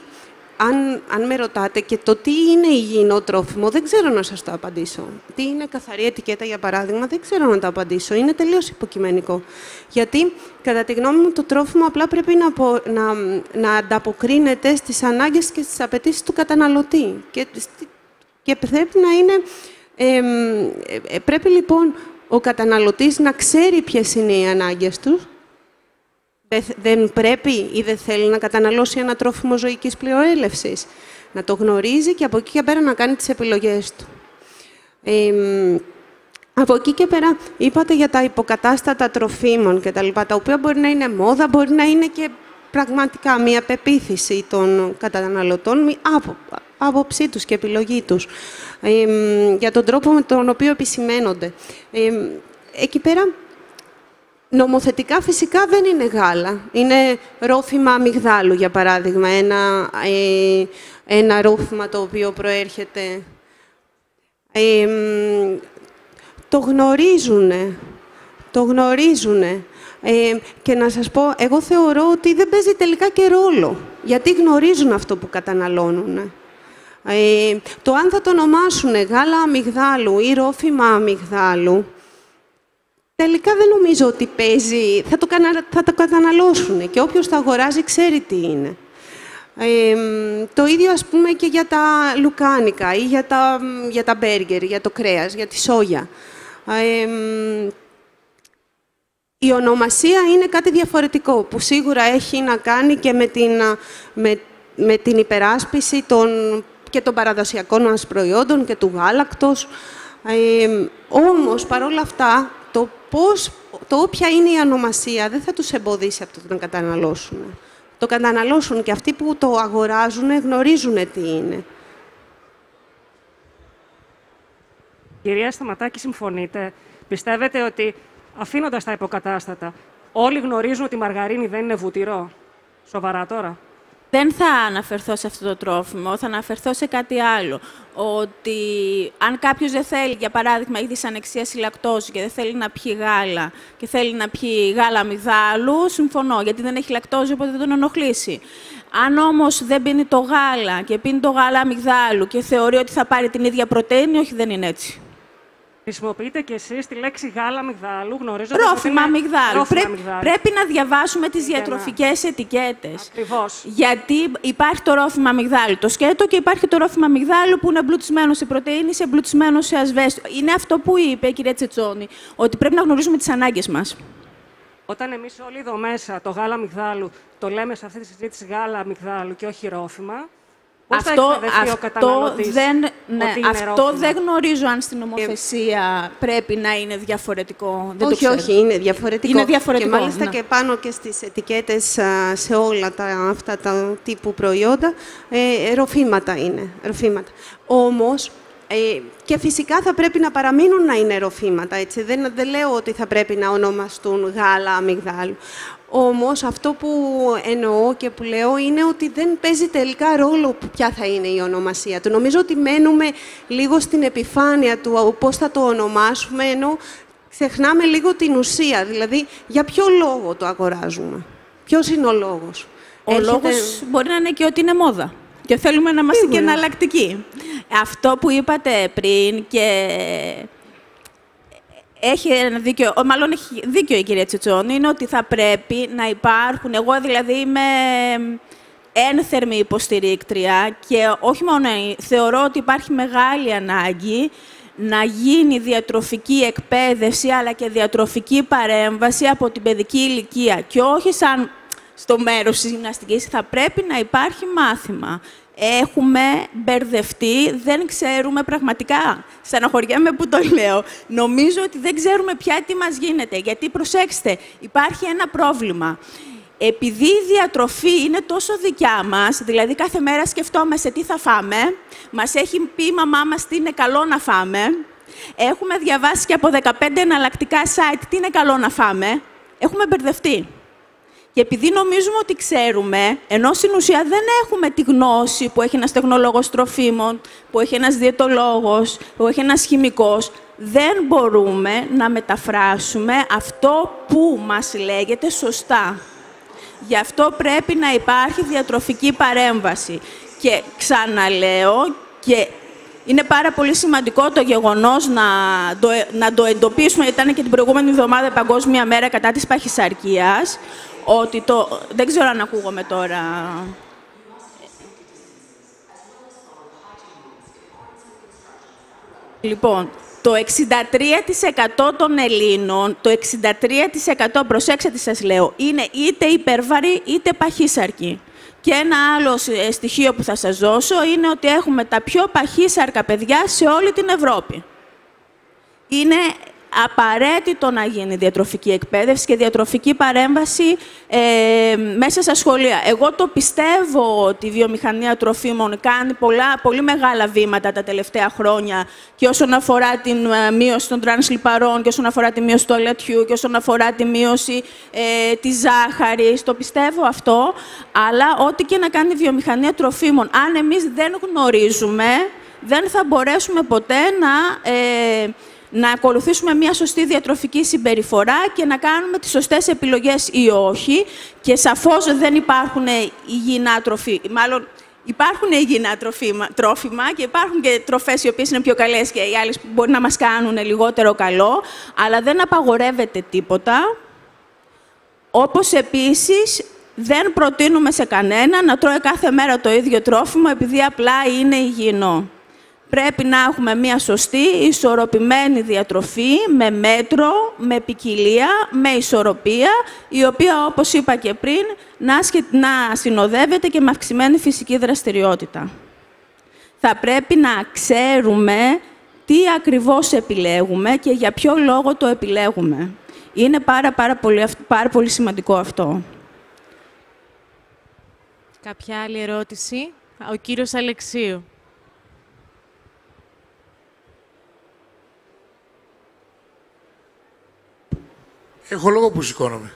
αν, αν με ρωτάτε και το τι είναι υγιεινό τρόφιμο, δεν ξέρω να σας το απαντήσω. Τι είναι καθαρή ετικέτα, για παράδειγμα, δεν ξέρω να το απαντήσω. Είναι τελείως υποκειμενικό. Γιατί, κατά τη γνώμη μου, το τρόφιμο απλά πρέπει να, να, να ανταποκρίνεται στις ανάγκες και στις απαιτήσεις του καταναλωτή. Και, και πρέπει να είναι... Ε, πρέπει, λοιπόν, ο καταναλωτής να ξέρει ποιες είναι οι ανάγκες τους, δεν πρέπει ή δεν θέλει να καταναλώσει ένα τρόφιμο ζωικής πληροέλευσης. Να το γνωρίζει και από εκεί και πέρα να κάνει τις επιλογές του. από εκεί και πέρα είπατε για τα υποκατάστατα τροφίμων και τα λοιπά, τα οποία μπορεί να είναι μόδα, μπορεί να είναι και πραγματικά μια πεποίθηση των καταναλωτών, από, άποψή τους και επιλογή τους, για τον τρόπο με τον οποίο επισημένονται. εκεί πέρα Νομοθετικά φυσικά δεν είναι γάλα. Είναι ρόφημα αμυγδάλου, για παράδειγμα. Ένα, ε, ένα ρόφημα το οποίο προέρχεται... Ε, το γνωρίζουνε. Το γνωρίζουνε. Ε, και να σας πω, εγώ θεωρώ ότι δεν παίζει τελικά και ρόλο. Γιατί γνωρίζουν αυτό που καταναλώνουν. Ε, το αν θα το ονομάσουν γάλα αμυγδάλου ή ρόφημα αμυγδάλου, τελικά δεν νομίζω ότι παίζει, θα το, θα το καταναλώσουν και όποιος το αγοράζει ξέρει τι είναι. το ίδιο ας πούμε και για τα λουκάνικα ή για τα, για τα μπέργκερ, για το κρέας, για τη σόγια. η ονομασία είναι κάτι διαφορετικό, που σίγουρα έχει να κάνει και με την, με, με την υπεράσπιση των, και των παραδοσιακών μας προϊόντων και του γάλακτος. Ε, όμως, παρόλα αυτά, το πώς, το όποια είναι η ονομασία δεν θα τους εμποδίσει από το να καταναλώσουν. Το καταναλώσουν και αυτοί που το αγοράζουν γνωρίζουν τι είναι. Κυρία Σταματάκη, συμφωνείτε; Πιστεύετε ότι αφήνοντας τα υποκατάστατα, όλοι γνωρίζουν ότι η μαργαρίνη δεν είναι βουτυρό; Σοβαρά τώρα δεν θα αναφερθώ σε αυτό το τρόφιμο, θα αναφερθώ σε κάτι άλλο. Ότι αν κάποιος δεν θέλει, για παράδειγμα, έχει δυσανεξία συλλακτώση και δεν θέλει να πιει γάλα και θέλει να πιει γάλα αμυγδάλου, συμφωνώ, γιατί δεν έχει λακτόζη, οπότε δεν τον ενοχλήσει. Αν όμως δεν πίνει το γάλα και πίνει το γάλα αμυγδάλου και θεωρεί ότι θα πάρει την ίδια πρωτεΐνη, όχι, δεν είναι έτσι. Χρησιμοποιείτε και εσείς τη λέξη γάλα αμυγδάλου, γνωρίζοντα Ρόφημα αμυγδάλου. Πρέπει να διαβάσουμε τις διατροφικέ να... ετικέτες. Ακριβώς. Γιατί υπάρχει το ρόφημα αμυγδάλου, το σκέτο, και υπάρχει το ρόφημα αμυγδάλου που είναι εμπλουτισμένο σε πρωτενη, σε εμπλουτισμένο σε ασβέστο. Είναι αυτό που είπε η κυρία Τσετσόνη, ότι πρέπει να γνωρίζουμε τις ανάγκες μας. Όταν εμείς όλοι εδώ μέσα το γάλα αμυγδάλου το λέμε σε αυτή τη συζήτηση γάλα αμυγδάλου και όχι ρόφημα, αυτό, αυτό, δεν, ναι, αυτό δεν γνωρίζω αν στην νομοθεσία πρέπει να είναι διαφορετικό. Δεν όχι, το όχι, είναι διαφορετικό. Είναι διαφορετικό. Και μάλιστα ναι. και πάνω και στις ετικέτες σε όλα τα, αυτά τα τύπου προϊόντα, ε, ροφήματα είναι. Ροφήματα. Όμως, ε, και φυσικά θα πρέπει να παραμείνουν να είναι ροφήματα. Έτσι. Δεν, δεν λέω ότι θα πρέπει να ονομαστούν γάλα αμυγδάλου. Όμως αυτό που εννοώ και που λέω είναι ότι δεν παίζει τελικά ρόλο ποια θα είναι η ονομασία του. Νομίζω ότι μένουμε λίγο στην επιφάνεια του πώς θα το ονομάσουμε, ενώ ξεχνάμε λίγο την ουσία. Δηλαδή, για ποιο λόγο το αγοράζουμε; Ποιος είναι ο λόγος; Ο λόγος μπορεί να είναι και ότι είναι μόδα. και θέλουμε να είμαστε και εναλλακτικοί. Αυτό που είπατε πριν και έχει ένα δίκιο, μάλλον έχει δίκιο η κυρία Τσιτσόνη, είναι ότι θα πρέπει να υπάρχουν, εγώ δηλαδή είμαι ένθερμη υποστηρίκτρια και όχι μόνο θεωρώ ότι υπάρχει μεγάλη ανάγκη να γίνει διατροφική εκπαίδευση αλλά και διατροφική παρέμβαση από την παιδική ηλικία και όχι σαν στο μέρος της γυμναστικής θα πρέπει να υπάρχει μάθημα. Έχουμε μπερδευτεί, δεν ξέρουμε πραγματικά. Στεναχωριέμαι που το λέω. Νομίζω ότι δεν ξέρουμε πια τι μας γίνεται. Γιατί, προσέξτε, υπάρχει ένα πρόβλημα. Επειδή η διατροφή είναι τόσο δικιά μας, δηλαδή κάθε μέρα σκεφτόμαστε τι θα φάμε, μας έχει πει η μαμά μας τι είναι καλό να φάμε, έχουμε διαβάσει και από 15 εναλλακτικά site τι είναι καλό να φάμε, έχουμε μπερδευτεί. Και επειδή νομίζουμε ότι ξέρουμε, ενώ στην ουσία δεν έχουμε τη γνώση που έχει ένας τεχνολόγος τροφίμων, που έχει ένας διαιτολόγος, που έχει ένας χημικός, δεν μπορούμε να μεταφράσουμε αυτό που μας λέγεται σωστά. Γι' αυτό πρέπει να υπάρχει διατροφική παρέμβαση. Και ξαναλέω, και είναι πάρα πολύ σημαντικό το γεγονός να το, να το εντοπίσουμε, γιατί ήταν και την προηγούμενη εβδομάδα Παγκόσμια Μέρα κατά της παχυσαρκίας, ότι το... Δεν ξέρω αν ακούγομαι τώρα. Λοιπόν, το 63% των Ελλήνων, το 63% προσέξτε τι σας λέω, είναι είτε υπερβαρή είτε παχύσαρκη. Και ένα άλλο στοιχείο που θα σας δώσω είναι ότι έχουμε τα πιο παχύσαρκα παιδιά σε όλη την Ευρώπη. Είναι απαραίτητο να γίνει διατροφική εκπαίδευση και διατροφική παρέμβαση ε, μέσα στα σχολεία. Εγώ το πιστεύω ότι η βιομηχανία τροφίμων κάνει πολλά, πολύ μεγάλα βήματα τα τελευταία χρόνια και όσον αφορά την ε, μείωση των τρανσλιπαρών και όσον αφορά τη μείωση του αλατιού και όσον αφορά τη μείωση ε, της ζάχαρης. Το πιστεύω αυτό, αλλά ό,τι και να κάνει η βιομηχανία τροφίμων, αν εμείς δεν γνωρίζουμε, δεν θα μπορέσουμε ποτέ να... Ε, να ακολουθήσουμε μια σωστή διατροφική συμπεριφορά και να κάνουμε τις σωστές επιλογές ή όχι. Και σαφώς δεν υπάρχουν υγιεινά τροφή, μάλλον υπάρχουν υγιεινά τροφήμα, τρόφιμα και υπάρχουν και τροφές οι οποίες είναι πιο καλές και οι άλλες που μπορεί να μας κάνουν λιγότερο καλό, αλλά δεν απαγορεύεται τίποτα. Όπως επίσης δεν προτείνουμε σε κανένα να τρώει κάθε μέρα το ίδιο τρόφιμο επειδή απλά είναι υγιεινό πρέπει να έχουμε μια σωστή, ισορροπημένη διατροφή, με μέτρο, με ποικιλία, με ισορροπία, η οποία, όπως είπα και πριν, να συνοδεύεται και με αυξημένη φυσική δραστηριότητα. Θα πρέπει να ξέρουμε τι ακριβώς επιλέγουμε και για ποιο λόγο το επιλέγουμε. Είναι πάρα, πάρα, πολύ, πάρα πολύ σημαντικό αυτό. Κάποια άλλη ερώτηση; Ο κύριος Αλεξίου. Έχω λόγο που σηκώνομαι.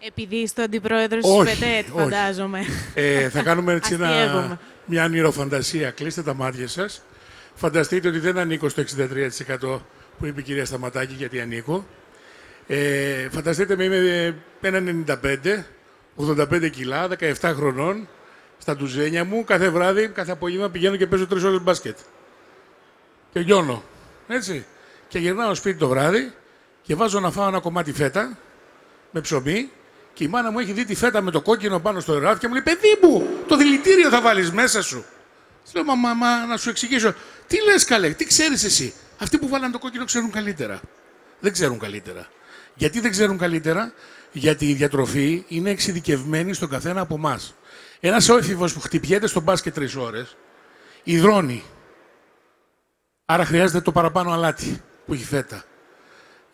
Επειδή είστε αντιπρόεδρος της ΠΕΤΕΤ, φαντάζομαι. Ε, θα κάνουμε έτσι ένα, μια ονειροφαντασία. Κλείστε τα μάτια σας. Φανταστείτε ότι δεν ανήκω στο 63% που είπε η κυρία Σταματάκη, γιατί ανήκω. Ε, φανταστείτε με είμαι 1,95, 85 κιλά, 17 χρονών, στα τουζένια μου, κάθε βράδυ, κάθε απόγευμα πηγαίνω και παίζω τρεις ώρες μπάσκετ. Και λιώνω. Έτσι. Και γυρνάω σπίτι το βράδυ και βάζω να φάω ένα κομμάτι φέτα με ψωμί και η μάνα μου έχει δει τη φέτα με το κόκκινο πάνω στο ράφι και μου λέει: Παιδί μου, το δηλητήριο θα βάλεις μέσα σου. Της λέω: Μα, μα, να σου εξηγήσω. Τι λες, καλέ, τι ξέρεις εσύ; Αυτοί που βάλαν το κόκκινο ξέρουν καλύτερα. Δεν ξέρουν καλύτερα. Γιατί δεν ξέρουν καλύτερα, Γιατί η διατροφή είναι εξειδικευμένη στον καθένα από εμάς. Ένας έφηβο που χτυπιέται στο μπάσκετ τρεις ώρες, υδρώνει. Άρα χρειάζεται το παραπάνω αλάτι που έχει φέτα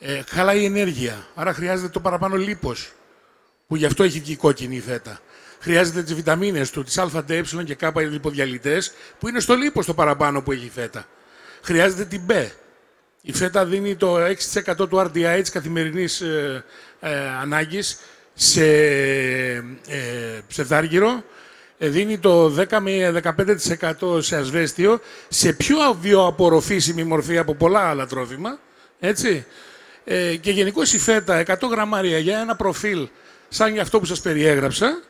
ε, χαλάει η ενέργεια. Άρα χρειάζεται το παραπάνω λίπος, που γι' αυτό έχει και η κόκκινη η φέτα. Χρειάζεται τις βιταμίνες του, τις α, ε και κ λιποδιαλυτές, που είναι στο λίπος το παραπάνω που έχει η φέτα. Χρειάζεται την B. Η φέτα δίνει το 6% του RDI της καθημερινής ε, ε, ανάγκης σε ε, ψευδάργυρο, ε, δίνει το 10 με 15% σε ασβέστιο, σε πιο αβιοαπορροφήσιμη μορφή από πολλά άλλα τρόφιμα, έτσι. Ε, και γενικώ η φέτα 100 γραμμάρια για ένα προφίλ σαν αυτό που σας περιέγραψα,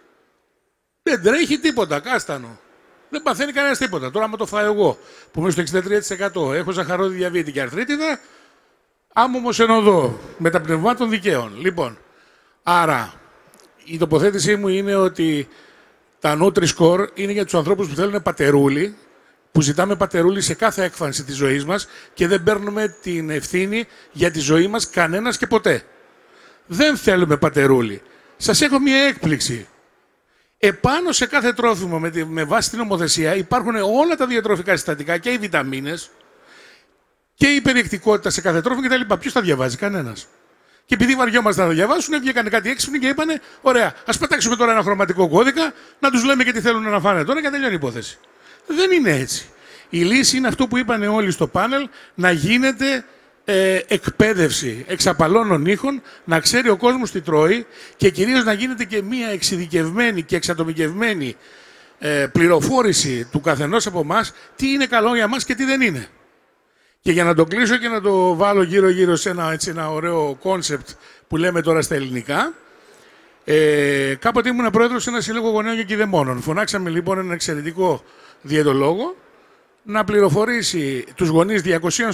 Δεν τρέχει τίποτα, κάστανο. Δεν παθαίνει κανένας τίποτα. Τώρα, άμα το φάω εγώ, που είμαι στο 63%, έχω ζαχαρόδι διαβήτη και αρθρίτιδα, άμμο όμως ενωδώ με τα πνευμάτων δικαίων. Λοιπόν, άρα η τοποθέτησή μου είναι ότι τα Nutri-Score είναι για τους ανθρώπους που θέλουν πατερούλι, που ζητάμε πατερούλι σε κάθε έκφανση της ζωής μας και δεν παίρνουμε την ευθύνη για τη ζωή μας κανένας και ποτέ. Δεν θέλουμε πατερούλι. Σας έχω μια έκπληξη. Επάνω σε κάθε τρόφιμο με, με βάση την νομοθεσία υπάρχουν όλα τα διατροφικά συστατικά και οι βιταμίνες και η περιεκτικότητα σε κάθε τρόφιμο κτλ. Ποιος τα διαβάζει, κανένας. Και επειδή βαριόμαστε να τα διαβάσουν, βγήκαν κάτι έξυπνοι και είπανε: Ωραία, ας πετάξουμε τώρα ένα χρωματικό κώδικα, να τους λέμε και τι θέλουν να φάνε τώρα και τελειώνει η υπόθεση. Δεν είναι έτσι. Η λύση είναι αυτό που είπαν όλοι στο πάνελ, να γίνεται ε, εκπαίδευση εξ απαλών ονύχων, να ξέρει ο κόσμος τι τρώει και κυρίως να γίνεται και μία εξειδικευμένη και εξατομικευμένη ε, πληροφόρηση του καθενός από εμάς τι είναι καλό για μας και τι δεν είναι. Και για να το κλείσω και να το βάλω γύρω-γύρω σε ένα, έτσι, ένα ωραίο concept που λέμε τώρα στα ελληνικά, ε, κάποτε ήμουν πρόεδρος σε ένα σύλλογο γονέων και κηδεμόνων. Φωνάξαμε λοιπόν έναν εξαιρετικό διαιτολόγο, να πληροφορήσει τους γονείς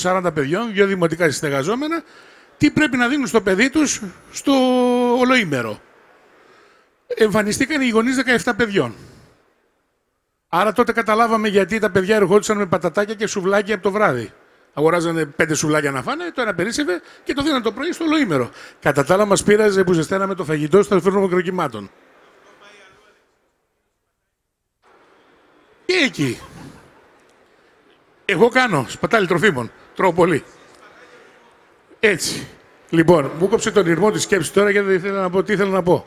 240 παιδιών, δύο δημοτικά συστεγαζόμενα, τι πρέπει να δίνουν στο παιδί τους στο ολοήμερο. Εμφανιστήκαν οι γονείς 17 παιδιών. Άρα τότε καταλάβαμε γιατί τα παιδιά ερχόντουσαν με πατατάκια και σουβλάκια από το βράδυ. Αγοράζανε πέντε σουβλάκια να φάνε, το ένα περίσσευε και το δίνανε το πρωί στο ολοήμερο. Κατά τα άλλα μας πείραζε που ζεσταίναμε το φαγητό στο φέρνο μικροκυμάτων. Και εκεί. Εγώ κάνω σπατάλη τροφίμων. Τρώω πολύ. Έτσι. Λοιπόν, μου κόψε τον ήρμο της σκέψης τώρα γιατί δεν ήθελα να πω τι ήθελα να πω.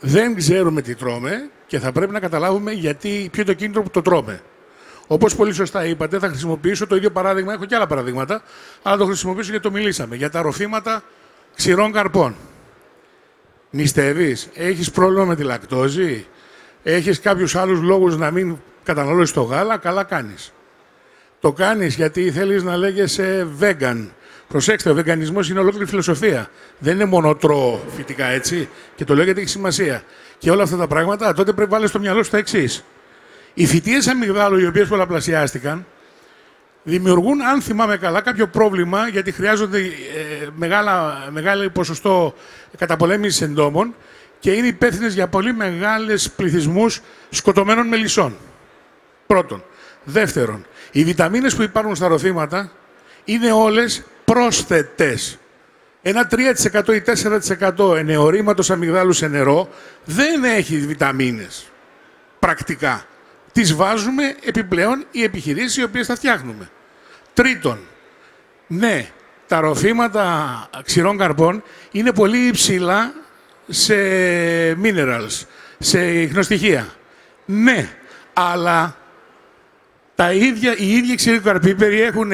Δεν ξέρουμε τι τρώμε και θα πρέπει να καταλάβουμε γιατί, ποιο είναι το κίνητρο που το τρώμε. Όπως πολύ σωστά είπατε, θα χρησιμοποιήσω το ίδιο παράδειγμα. Έχω και άλλα παραδείγματα, αλλά το χρησιμοποιήσω γιατί το μιλήσαμε. Για τα ροφήματα ξηρών καρπών. Νηστεύεις, έχεις πρόβλημα με τη λακτόζη, έχεις κάποιους άλλους λόγους να μην καταναλώσεις το γάλα, καλά κάνεις. Το κάνεις γιατί θέλεις να λέγεσαι vegan. Προσέξτε, ο βεγγανισμό είναι ολόκληρη φιλοσοφία. Δεν είναι μόνο τρώω φυτικά έτσι. Και το λέω γιατί έχει σημασία. Και όλα αυτά τα πράγματα τότε πρέπει να βάλεις στο μυαλό σου τα εξής. Οι φυτίε αμυγδάλου, οι οποίες πολλαπλασιάστηκαν, δημιουργούν, αν θυμάμαι καλά, κάποιο πρόβλημα γιατί χρειάζονται ε, μεγάλα, μεγάλο ποσοστό καταπολέμησης εντόμων και είναι υπεύθυνες για πολύ μεγάλες πληθυσμούς σκοτωμένων μελισσών. Πρώτον. Δεύτερον, οι βιταμίνες που υπάρχουν στα ροφήματα είναι όλες πρόσθετες. Ένα 3% ή 4% ενεωρήματος αμυγδάλους σε νερό δεν έχει βιταμίνες. Πρακτικά. Τις βάζουμε επιπλέον οι επιχειρήσεις οι οποίες θα φτιάχνουμε. Τρίτον, ναι, τα ροφήματα ξηρών καρπών είναι πολύ υψηλά σε minerals, σε ίχνοστοιχεία. Ναι, αλλά τα ίδια, οι ίδιοι ξηροκαρποί περιέχουν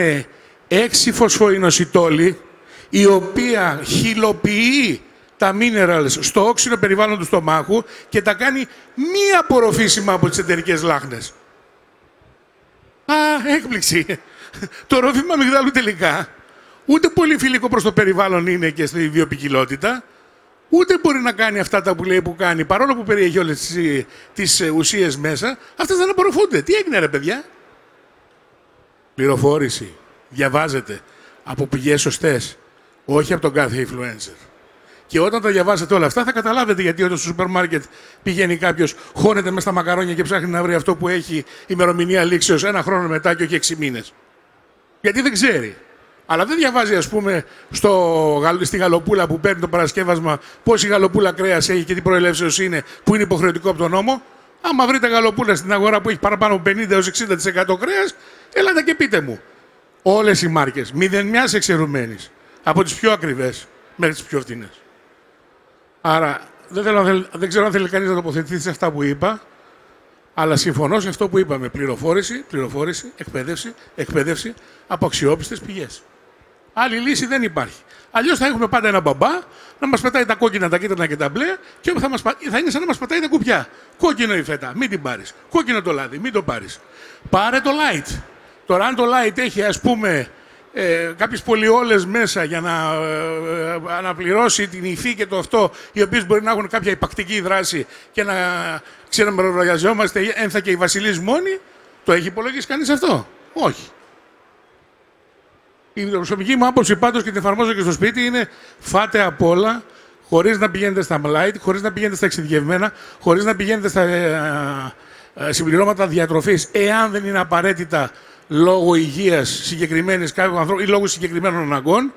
έξι φωσφοϊνοσιτόλοι, η οποία χυλοποιεί τα minerals στο όξινο περιβάλλον του στομάχου και τα κάνει μη απορροφήσιμα από τις εταιρικές λάχνες. Α, έκπληξη. Το ρόφημα αμυγδάλου τελικά ούτε πολύ φιλικό προς το περιβάλλον είναι και στη βιοπικιλότητα, ούτε μπορεί να κάνει αυτά τα που λέει που κάνει, παρόλο που περιέχει όλες τις, τις ουσίες μέσα, αυτές δεν απορροφούνται. Τι έγινε ρε παιδιά; Πληροφόρηση, διαβάζετε από πηγές σωστές, όχι από τον κάθε influencer. Και όταν τα διαβάσετε όλα αυτά, θα καταλάβετε γιατί όταν στο σούπερ μάρκετ πηγαίνει κάποιος, χώνεται μέσα στα μακαρόνια και ψάχνει να βρει αυτό που έχει ημερομηνία λήξεως ένα χρόνο μετά και όχι έξι μήνες. Γιατί δεν ξέρει. Αλλά δεν διαβάζει, ας πούμε, στο, στη γαλοπούλα που παίρνει το παρασκεύασμα πόση γαλοπούλα κρέας έχει και τι προελεύσεως είναι, που είναι υποχρεωτικό από τον νόμο. Άμα βρείτε γαλοπούλα στην αγορά που έχει παραπάνω από 50 60% κρέας, Έλατε και πείτε μου. Όλες οι μάρκες, μηδεν μιας εξαιρουμένης. Από τις πιο ακριβές μέχρι τις πιο φθηνέ. Άρα δεν, θέλω, δεν ξέρω αν θέλει κανείς να τοποθετηθεί σε αυτά που είπα, αλλά συμφωνώ σε αυτό που είπαμε. Πληροφόρηση, πληροφόρηση, εκπαίδευση, εκπαίδευση από αξιόπιστες πηγές. Άλλη λύση δεν υπάρχει. Αλλιώς θα έχουμε πάντα ένα μπαμπά να μας πετάει τα κόκκινα, τα κίτρινα και τα μπλε και θα, μας, θα είναι σαν να μας πετάει τα κουπιά. Κόκκινο η φέτα, μην την πάρεις. Κόκκινο το λάδι, μην το πάρεις. Πάρε το light. Τώρα, αν το light έχει, ας πούμε, ε, κάποιες πολυόλες μέσα για να ε, ε, αναπληρώσει την υφή και το αυτό, οι οποίες μπορεί να έχουν κάποια υπακτική δράση και να ξενομερογιαζόμαστε ένθα και οι βασιλείς μόνοι, το έχει υπολογίσει κανείς αυτό; Όχι. Η προσωπική μου άποψη πάντως και την εφαρμόζω και στο σπίτι είναι φάτε απ' όλα, χωρίς να πηγαίνετε στα light, χωρίς να πηγαίνετε στα εξειδικευμένα, χωρίς να πηγαίνετε στα ε, ε, συμπληρώματα διατροφής, εάν δεν είναι απαραίτητα λόγω υγείας συγκεκριμένης κάποιου ανθρώπου ή λόγω συγκεκριμένων αναγκών,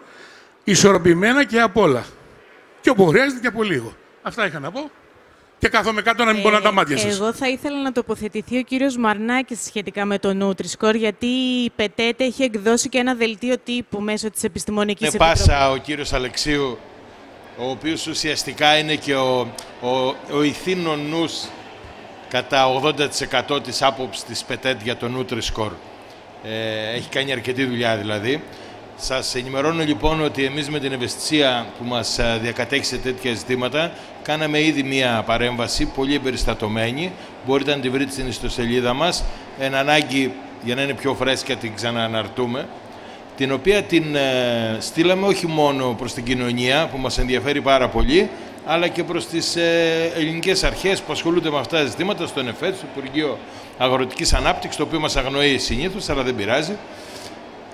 ισορροπημένα και απ' όλα. Και όπου χρειάζεται και από λίγο. Αυτά είχα να πω. Και κάθομαι κάτω να μην ε, τα μάτια σας. Εγώ θα ήθελα να τοποθετηθεί ο κύριος Μαρνάκης σχετικά με το Nutri-Score, γιατί η ΠΕΤΕΤ έχει εκδώσει και ένα δελτίο τύπου μέσω της Επιστημονικής Με πάσα ο κύριος Αλεξίου, ο οποίος ουσιαστικά είναι και ο, ο, ο ηθήνων νους κατά 80% της άποψης της ΠΕΤΕΤ για το Nutri-Score. Ε, έχει κάνει αρκετή δουλειά δηλαδή. Σας ενημερώνω λοιπόν ότι εμείς με την ευαισθησία που μας ε, διακατέχει σε τέτοια ζητήματα κάναμε ήδη μία παρέμβαση πολύ εμπεριστατωμένη. Μπορείτε να τη βρείτε στην ιστοσελίδα μας. Εν ανάγκη για να είναι πιο φρέσκια την ξανααναρτούμε την οποία την ε, στείλαμε όχι μόνο προς την κοινωνία που μας ενδιαφέρει πάρα πολύ αλλά και προς τις ε, ελληνικές αρχές που ασχολούνται με αυτά τα ζητήματα στον ΕΦΕΤ, στο Υπουργείο Αγροτικής Ανάπτυξης, το οποίο μας αγνοεί συνήθως, αλλά δεν πειράζει.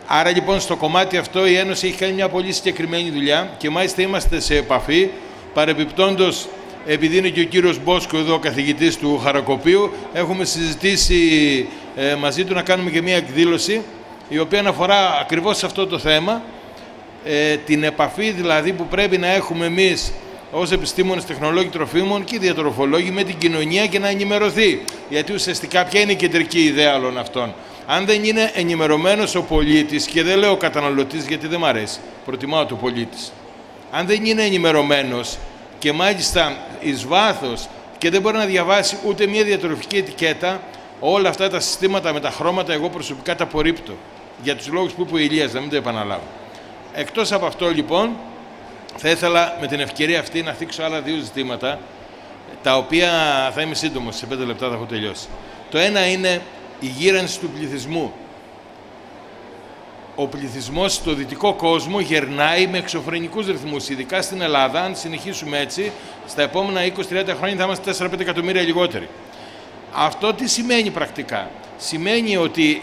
Άρα λοιπόν στο κομμάτι αυτό η Ένωση έχει κάνει μια πολύ συγκεκριμένη δουλειά και μάλιστα είμαστε σε επαφή παρεμπιπτόντως επειδή είναι και ο κύριος Μπόσκο εδώ, ο καθηγητής του Χαρακοπίου, έχουμε συζητήσει ε, μαζί του να κάνουμε και μια εκδήλωση η οποία αναφορά ακριβώς σε αυτό το θέμα, ε, την επαφή δηλαδή που πρέπει να έχουμε εμείς ως επιστήμονες τεχνολόγοι τροφίμων και διατροφολόγοι με την κοινωνία και να ενημερωθεί. Γιατί ουσιαστικά ποια είναι η κεντρική ιδέα όλων αυτών. Αν δεν είναι ενημερωμένος ο πολίτης, και δεν λέω καταναλωτής γιατί δεν μ' αρέσει, προτιμάω το πολίτης. Αν δεν είναι ενημερωμένος και μάλιστα εις βάθος και δεν μπορεί να διαβάσει ούτε μια διατροφική ετικέτα, όλα αυτά τα συστήματα με τα χρώματα εγώ προσωπικά τα απορρίπτω. Για τους λόγους που είπε ο Ηλίας, να μην το επαναλάβω. Εκτός από αυτό λοιπόν, θα ήθελα με την ευκαιρία αυτή να θίξω άλλα δύο ζητήματα, τα οποία θα είμαι σύντομος, σε πέντε λεπτά θα έχω τελειώσει. Το ένα είναι η γύρανση του πληθυσμού. Ο πληθυσμός στο δυτικό κόσμο γερνάει με εξωφρενικούς ρυθμούς. Ειδικά στην Ελλάδα, αν συνεχίσουμε έτσι, στα επόμενα 20-30 χρόνια θα είμαστε 4-5 εκατομμύρια λιγότεροι. Αυτό τι σημαίνει πρακτικά; Σημαίνει ότι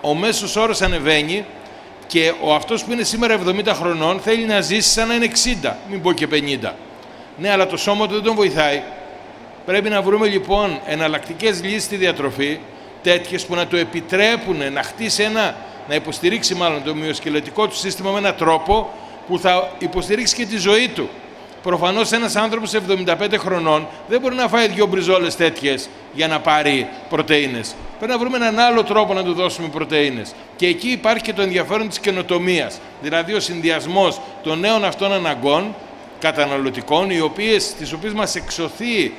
ο μέσος όρος ανεβαίνει και ο αυτός που είναι σήμερα 70 χρονών θέλει να ζήσει σαν να είναι 60, μην πω και 50. Ναι, αλλά το σώμα του δεν τον βοηθάει. Πρέπει να βρούμε λοιπόν εναλλακτικές λύσεις στη διατροφή, τέτοιες που να του επιτρέπουν να χτίσει ένα, να υποστηρίξει μάλλον το μυοσκελετικό του σύστημα με έναν τρόπο που θα υποστηρίξει και τη ζωή του. Προφανώς ένας άνθρωπος 75 χρονών δεν μπορεί να φάει δύο μπριζόλες τέτοιες για να πάρει πρωτενε. Πρέπει να βρούμε έναν άλλο τρόπο να του δώσουμε πρωτενε. Και εκεί υπάρχει και το ενδιαφέρον της καινοτομίας. Δηλαδή ο συνδυασμός των νέων αυτών αναγκών καταναλωτικών, οι οποίες, τις οποίες μας εξωθεί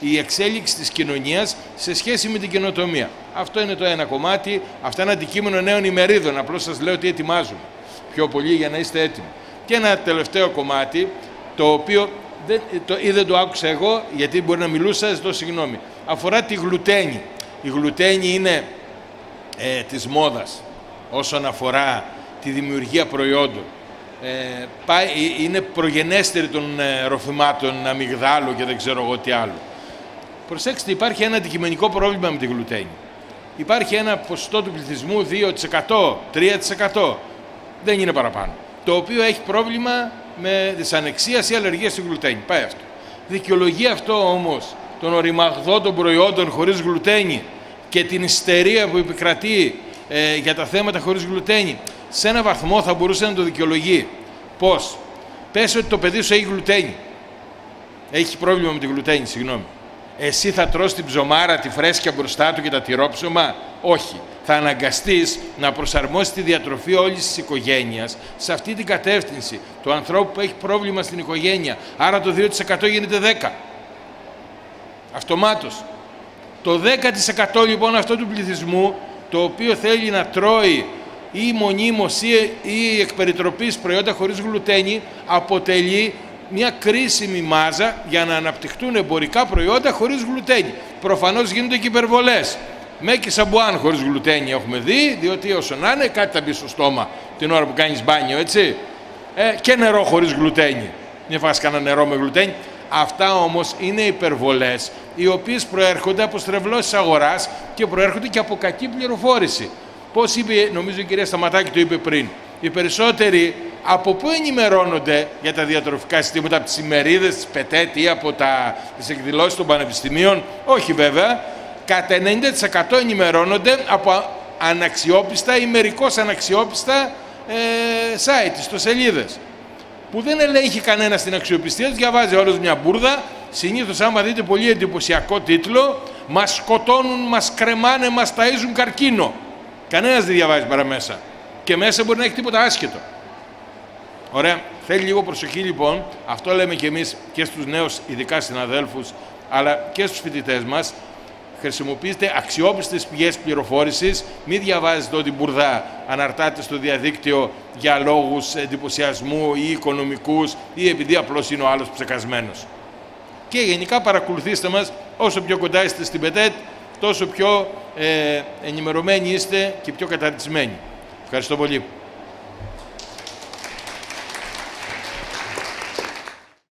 η εξέλιξη της κοινωνίας σε σχέση με την καινοτομία. Αυτό είναι το ένα κομμάτι, αυτό είναι αντικείμενο νέων ημερίδων, απλώς σας λέω ότι ετοιμάζουμε πιο πολύ για να είστε έτοιμοι. Και ένα τελευταίο κομμάτι το οποίο δεν, το, ή δεν το άκουσα εγώ, γιατί μπορεί να μιλούσα, ζητώ συγγνώμη. Αφορά τη γλουτένη. Η γλουτένη είναι ε, της μόδας όσον αφορά τη δημιουργία προϊόντων. Ε, πάει, ε, είναι προγενέστερη των ε, ροφημάτων αμυγδάλου και δεν ξέρω εγώ τι άλλο. Προσέξτε, υπάρχει ένα αντικειμενικό πρόβλημα με τη γλουτένη. Υπάρχει ένα ποσοστό του πληθυσμού 2%, 3%. Δεν είναι παραπάνω. Το οποίο έχει πρόβλημα με δυσανεξίας ή αλλεργία στη γλουτένη. Πάει αυτό. Δικαιολογεί αυτό όμως των οριμαγδότων προϊόντων χωρίς γλουτένη και την ιστερία που επικρατεί ε, για τα θέματα χωρίς γλουτένη. Σε ένα βαθμό θα μπορούσε να το δικαιολογεί. Πώς; Πες ότι το παιδί σου έχει γλουτένη. Έχει πρόβλημα με τη γλουτένη, συγγνώμη. Εσύ θα τρως την ψωμάρα, τη φρέσκια μπροστά του και τα τυρόψωμα; Όχι θα αναγκαστείς να προσαρμόσεις τη διατροφή όλης της οικογένειας σε αυτή την κατεύθυνση του ανθρώπου που έχει πρόβλημα στην οικογένεια. Άρα το 2% γίνεται 10. Αυτομάτως. Το 10% λοιπόν αυτού του πληθυσμού το οποίο θέλει να τρώει ή μονίμως ή, ή εκ προϊόντα χωρίς γλουτένη αποτελεί μια κρίσιμη μάζα για να αναπτυχθούν εμπορικά προϊόντα χωρίς γλουτένη. Προφανώς γίνονται και υπερβολές Μέκη σαμπουάν χωρίς γλουτένι έχουμε δει, διότι όσο να είναι κάτι θα μπει στο στόμα την ώρα που κάνεις μπάνιο, έτσι. Ε, και νερό χωρίς γλουτένι. Μην φας κανένα νερό με γλουτένι. Αυτά όμως είναι υπερβολές, οι οποίες προέρχονται από στρεβλώσεις αγοράς και προέρχονται και από κακή πληροφόρηση. Πώς είπε, νομίζω η κυρία Σταματάκη το είπε πριν, οι περισσότεροι από πού ενημερώνονται για τα διατροφικά συστήματα, από τις ημερίδες, τις ΠΕΤΕΤ ή από τις εκδηλώσεις των πανεπιστημίων; Όχι βέβαια, κατά 90% ενημερώνονται από αναξιόπιστα ή μερικώς αναξιόπιστα ε, site, ιστοσελίδες που δεν ελέγχει κανένας την αξιοπιστία τους, διαβάζει όλος μια μπουρδα. Συνήθως, άμα δείτε πολύ εντυπωσιακό τίτλο, μας σκοτώνουν, μας κρεμάνε, μας ταΐζουν καρκίνο. Κανένας δεν διαβάζει παρά μέσα. Και μέσα μπορεί να έχει τίποτα άσχετο. Ωραία. Θέλει λίγο προσοχή λοιπόν. Αυτό λέμε και εμείς και στους νέους, ειδικά συναδέλφους, αλλά και στους φοιτητές μας χρησιμοποιήστε αξιόπιστες πηγές πληροφόρησης, μην διαβάζετε ό,τι μπουρδά αναρτάτε στο διαδίκτυο για λόγους εντυπωσιασμού ή οικονομικούς ή επειδή απλώς είναι ο άλλος ψεκασμένος. Και γενικά παρακολουθήστε μας όσο πιο κοντά είστε στην ΠΕΤΕΤ, τόσο πιο ε, ενημερωμένοι είστε και πιο καταρτισμένοι. Ευχαριστώ πολύ.